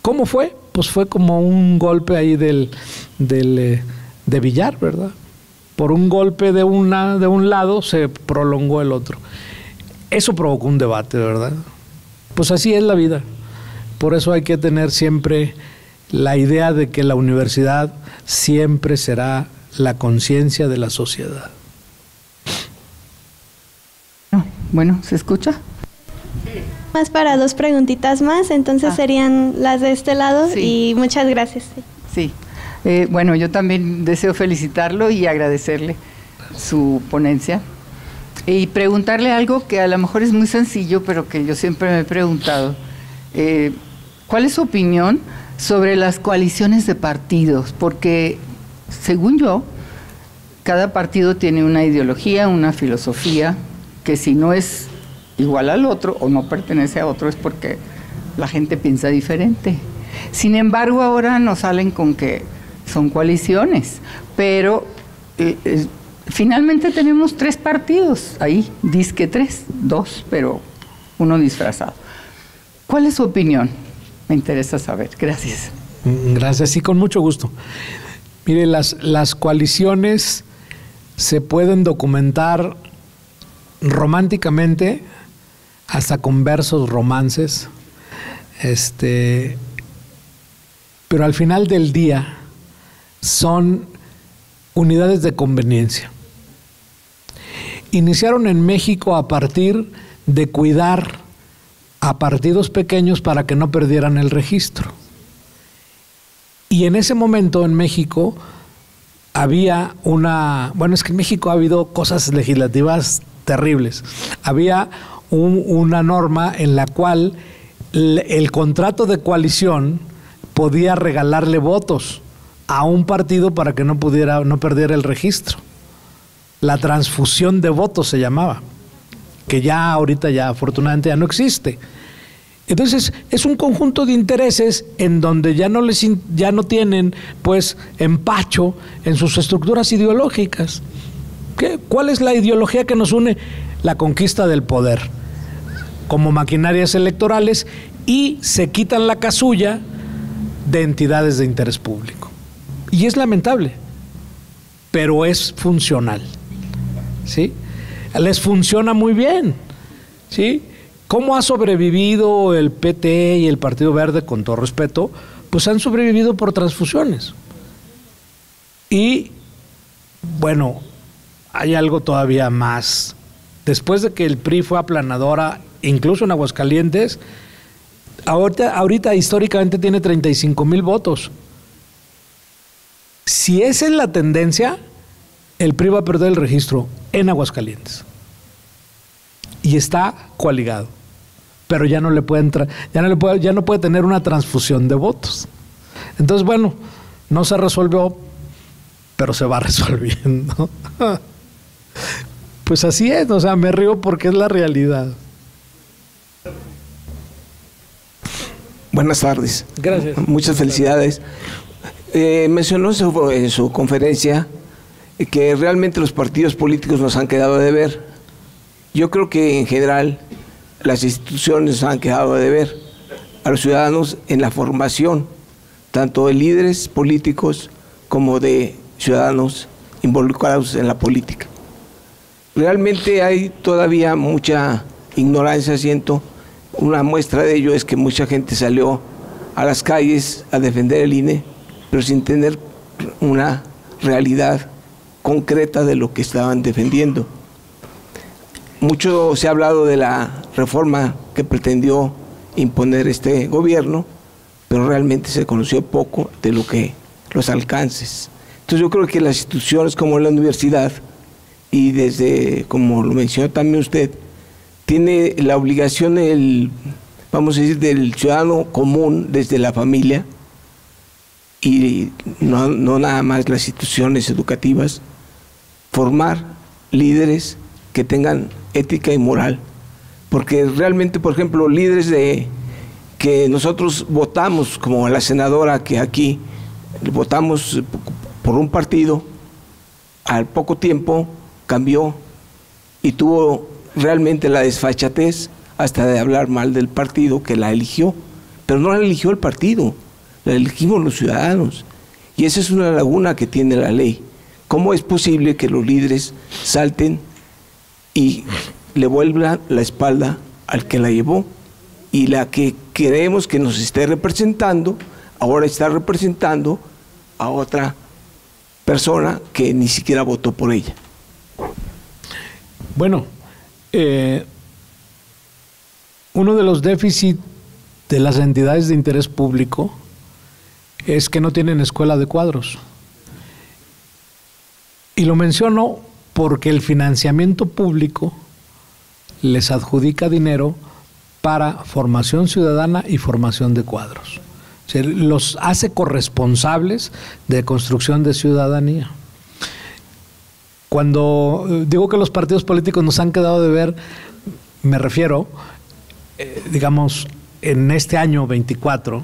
¿Cómo fue? Pues fue como un golpe ahí del, del eh, de billar, ¿verdad? Por un golpe de, una, de un lado se prolongó el otro. Eso provocó un debate, ¿verdad? Pues así es la vida. Por eso hay que tener siempre la idea de que la universidad siempre será la conciencia de la sociedad. Bueno, ¿se escucha? Más para dos preguntitas más, entonces ah. serían las de este lado y muchas gracias. Sí, eh, bueno, yo también deseo felicitarlo y agradecerle su ponencia y preguntarle algo que a lo mejor es muy sencillo, pero que yo siempre me he preguntado. Eh, ¿Cuál es su opinión sobre las coaliciones de partidos? Porque, según yo, cada partido tiene una ideología, una filosofía, que si no es igual al otro o no pertenece a otro es porque la gente piensa diferente. Sin embargo, ahora nos salen con que son coaliciones, pero eh, eh, finalmente tenemos tres partidos ahí, disque tres, dos, pero uno disfrazado. ¿Cuál es su opinión? Me interesa saber. Gracias. Gracias, y con mucho gusto. Mire, las, las coaliciones se pueden documentar románticamente, hasta con versos romances, este, pero al final del día son unidades de conveniencia. Iniciaron en México a partir de cuidar a partidos pequeños para que no perdieran el registro. Y en ese momento en México había una, bueno, es que en México ha habido cosas legislativas terribles. Había una norma en la cual el, contrato de coalición podía regalarle votos a un partido para que no pudiera, no perdiera el registro. La transfusión de votos se llamaba que ya ahorita ya afortunadamente ya no existe. Entonces, es un conjunto de intereses en donde ya no les ya no tienen pues empacho en sus estructuras ideológicas. ¿Qué? ¿Cuál es la ideología que nos une? La conquista del poder como maquinarias electorales y se quitan la casulla de entidades de interés público. Y es lamentable, pero es funcional. ¿Sí? Les funciona muy bien. ¿Sí? ¿Cómo ha sobrevivido el PT y el Partido Verde, con todo respeto? Pues han sobrevivido por transfusiones. Y, bueno, hay algo todavía más. Después de que el PRI fue aplanadora, incluso en Aguascalientes, ahorita, ahorita históricamente tiene 35 mil votos. Si esa es la tendencia, el PRI va a perder el registro en Aguascalientes. Y está coaligado. Pero ya no le puede entrar, ya no le puede, ya no puede tener una transfusión de votos. Entonces, bueno, no se resolvió, pero se va resolviendo. pues así es, o sea, me río porque es la realidad. Buenas tardes. Gracias. Muchas felicidades. Eh, mencionó en su conferencia que realmente los partidos políticos nos han quedado de ver. Yo creo que en general las instituciones nos han quedado de ver a los ciudadanos en la formación, tanto de líderes políticos como de ciudadanos involucrados en la política. Realmente hay todavía mucha ignorancia, siento. Una muestra de ello es que mucha gente salió a las calles a defender el INE, pero sin tener una realidad concreta de lo que estaban defendiendo. Mucho se ha hablado de la reforma que pretendió imponer este gobierno, pero realmente se conoció poco de lo que los alcances. Entonces yo creo que las instituciones como la universidad y desde, como lo mencionó también usted, tiene la obligación el, vamos a decir, del ciudadano común desde la familia y no, no nada más las instituciones educativas, formar líderes que tengan ética y moral. Porque realmente, por ejemplo, líderes de que nosotros votamos, como la senadora que aquí votamos por un partido, al poco tiempo cambió y tuvo realmente la desfachatez hasta de hablar mal del partido que la eligió. Pero no la eligió el partido, la elegimos los ciudadanos. Y esa es una laguna que tiene la ley. ¿Cómo es posible que los líderes salten y le vuelvan la espalda al que la llevó? Y la que queremos que nos esté representando, ahora está representando a otra persona que ni siquiera votó por ella. Bueno, eh, uno de los déficits de las entidades de interés público es que no tienen escuela de cuadros. Y lo menciono porque el financiamiento público les adjudica dinero para formación ciudadana y formación de cuadros. Se los hace corresponsables de construcción de ciudadanía. Cuando eh, digo que los partidos políticos nos han quedado de ver, me refiero, eh, digamos, en este año 24,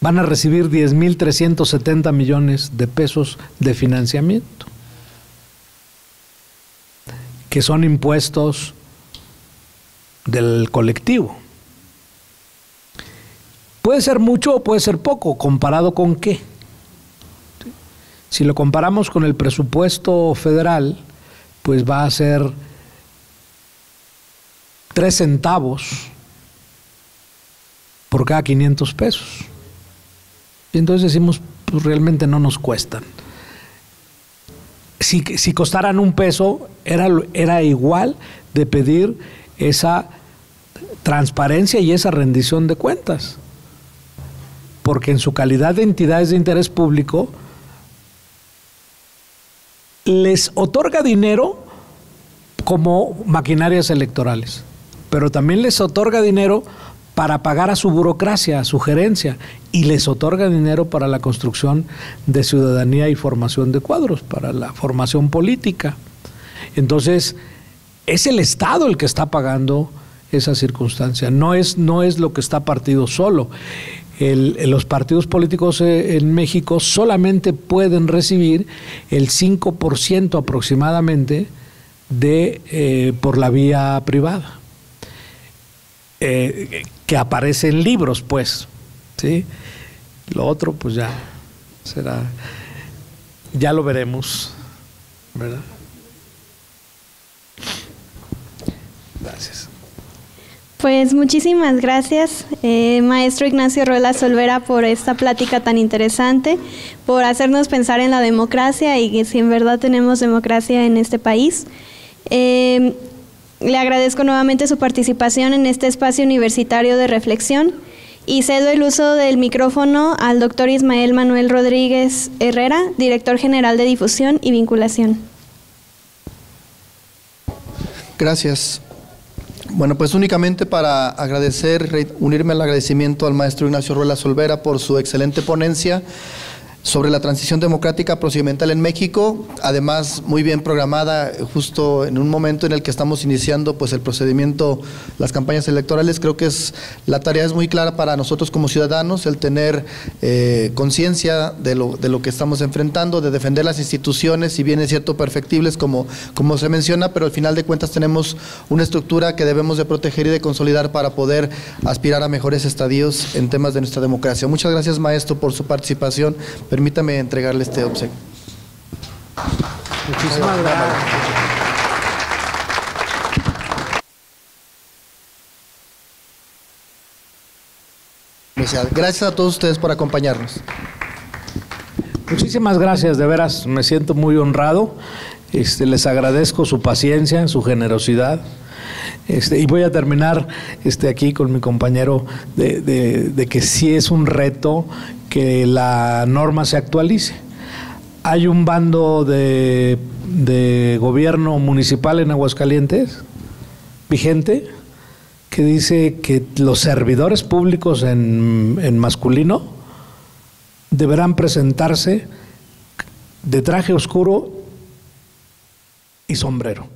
van a recibir 10.370 millones de pesos de financiamiento que son impuestos del colectivo. Puede ser mucho o puede ser poco, comparado con qué. Si lo comparamos con el presupuesto federal, pues va a ser tres centavos por cada 500 pesos. Y entonces decimos, pues realmente no nos cuestan si, costaran un peso, era, era igual de pedir esa transparencia y esa rendición de cuentas. Porque en su calidad de entidades de interés público, les otorga dinero como maquinarias electorales, pero también les otorga dinero para pagar a su burocracia, a su gerencia, y les otorga dinero para la construcción de ciudadanía y formación de cuadros, para la formación política. Entonces, es el Estado el que está pagando esa circunstancia, no es, no es lo que está partido solo. los partidos políticos eh, en México solamente pueden recibir el 5% aproximadamente de, eh, por la vía privada, eh, que aparece en libros, pues. ¿sí? Lo otro, pues ya será, ya lo veremos, ¿verdad? Gracias. Pues muchísimas gracias, eh, maestro Ignacio Ruela Solvera, por esta plática tan interesante, por hacernos pensar en la democracia y que si en verdad tenemos democracia en este país. Eh, le agradezco nuevamente su participación en este espacio universitario de reflexión y cedo el uso del micrófono al doctor Ismael Manuel Rodríguez Herrera, director general de difusión y vinculación. Gracias. Bueno, pues únicamente para agradecer, unirme al agradecimiento al maestro Ignacio Ruela Solvera por su excelente ponencia sobre la transición democrática procedimental en México, además muy bien programada justo en un momento en el que estamos iniciando pues el procedimiento, las campañas electorales, creo que es la tarea es muy clara para nosotros como ciudadanos el tener eh, conciencia de lo, de lo que estamos enfrentando, de defender las instituciones, si bien es cierto perfectibles como, como se menciona, pero al final de cuentas tenemos una estructura que debemos de proteger y de consolidar para poder aspirar a mejores estadios en temas de nuestra democracia. Muchas gracias maestro por su participación. Permítame entregarle este obsequio. Muchísimas gracias. Gracias a todos ustedes por acompañarnos. Muchísimas gracias, de veras, me siento muy honrado. Este, les agradezco su paciencia, su generosidad. Este, y voy a terminar este, aquí con mi compañero de, de que sí es un reto que la norma se actualice. Hay un bando de, gobierno municipal en Aguascalientes vigente que dice que los servidores públicos en, en masculino deberán presentarse de traje oscuro y sombrero.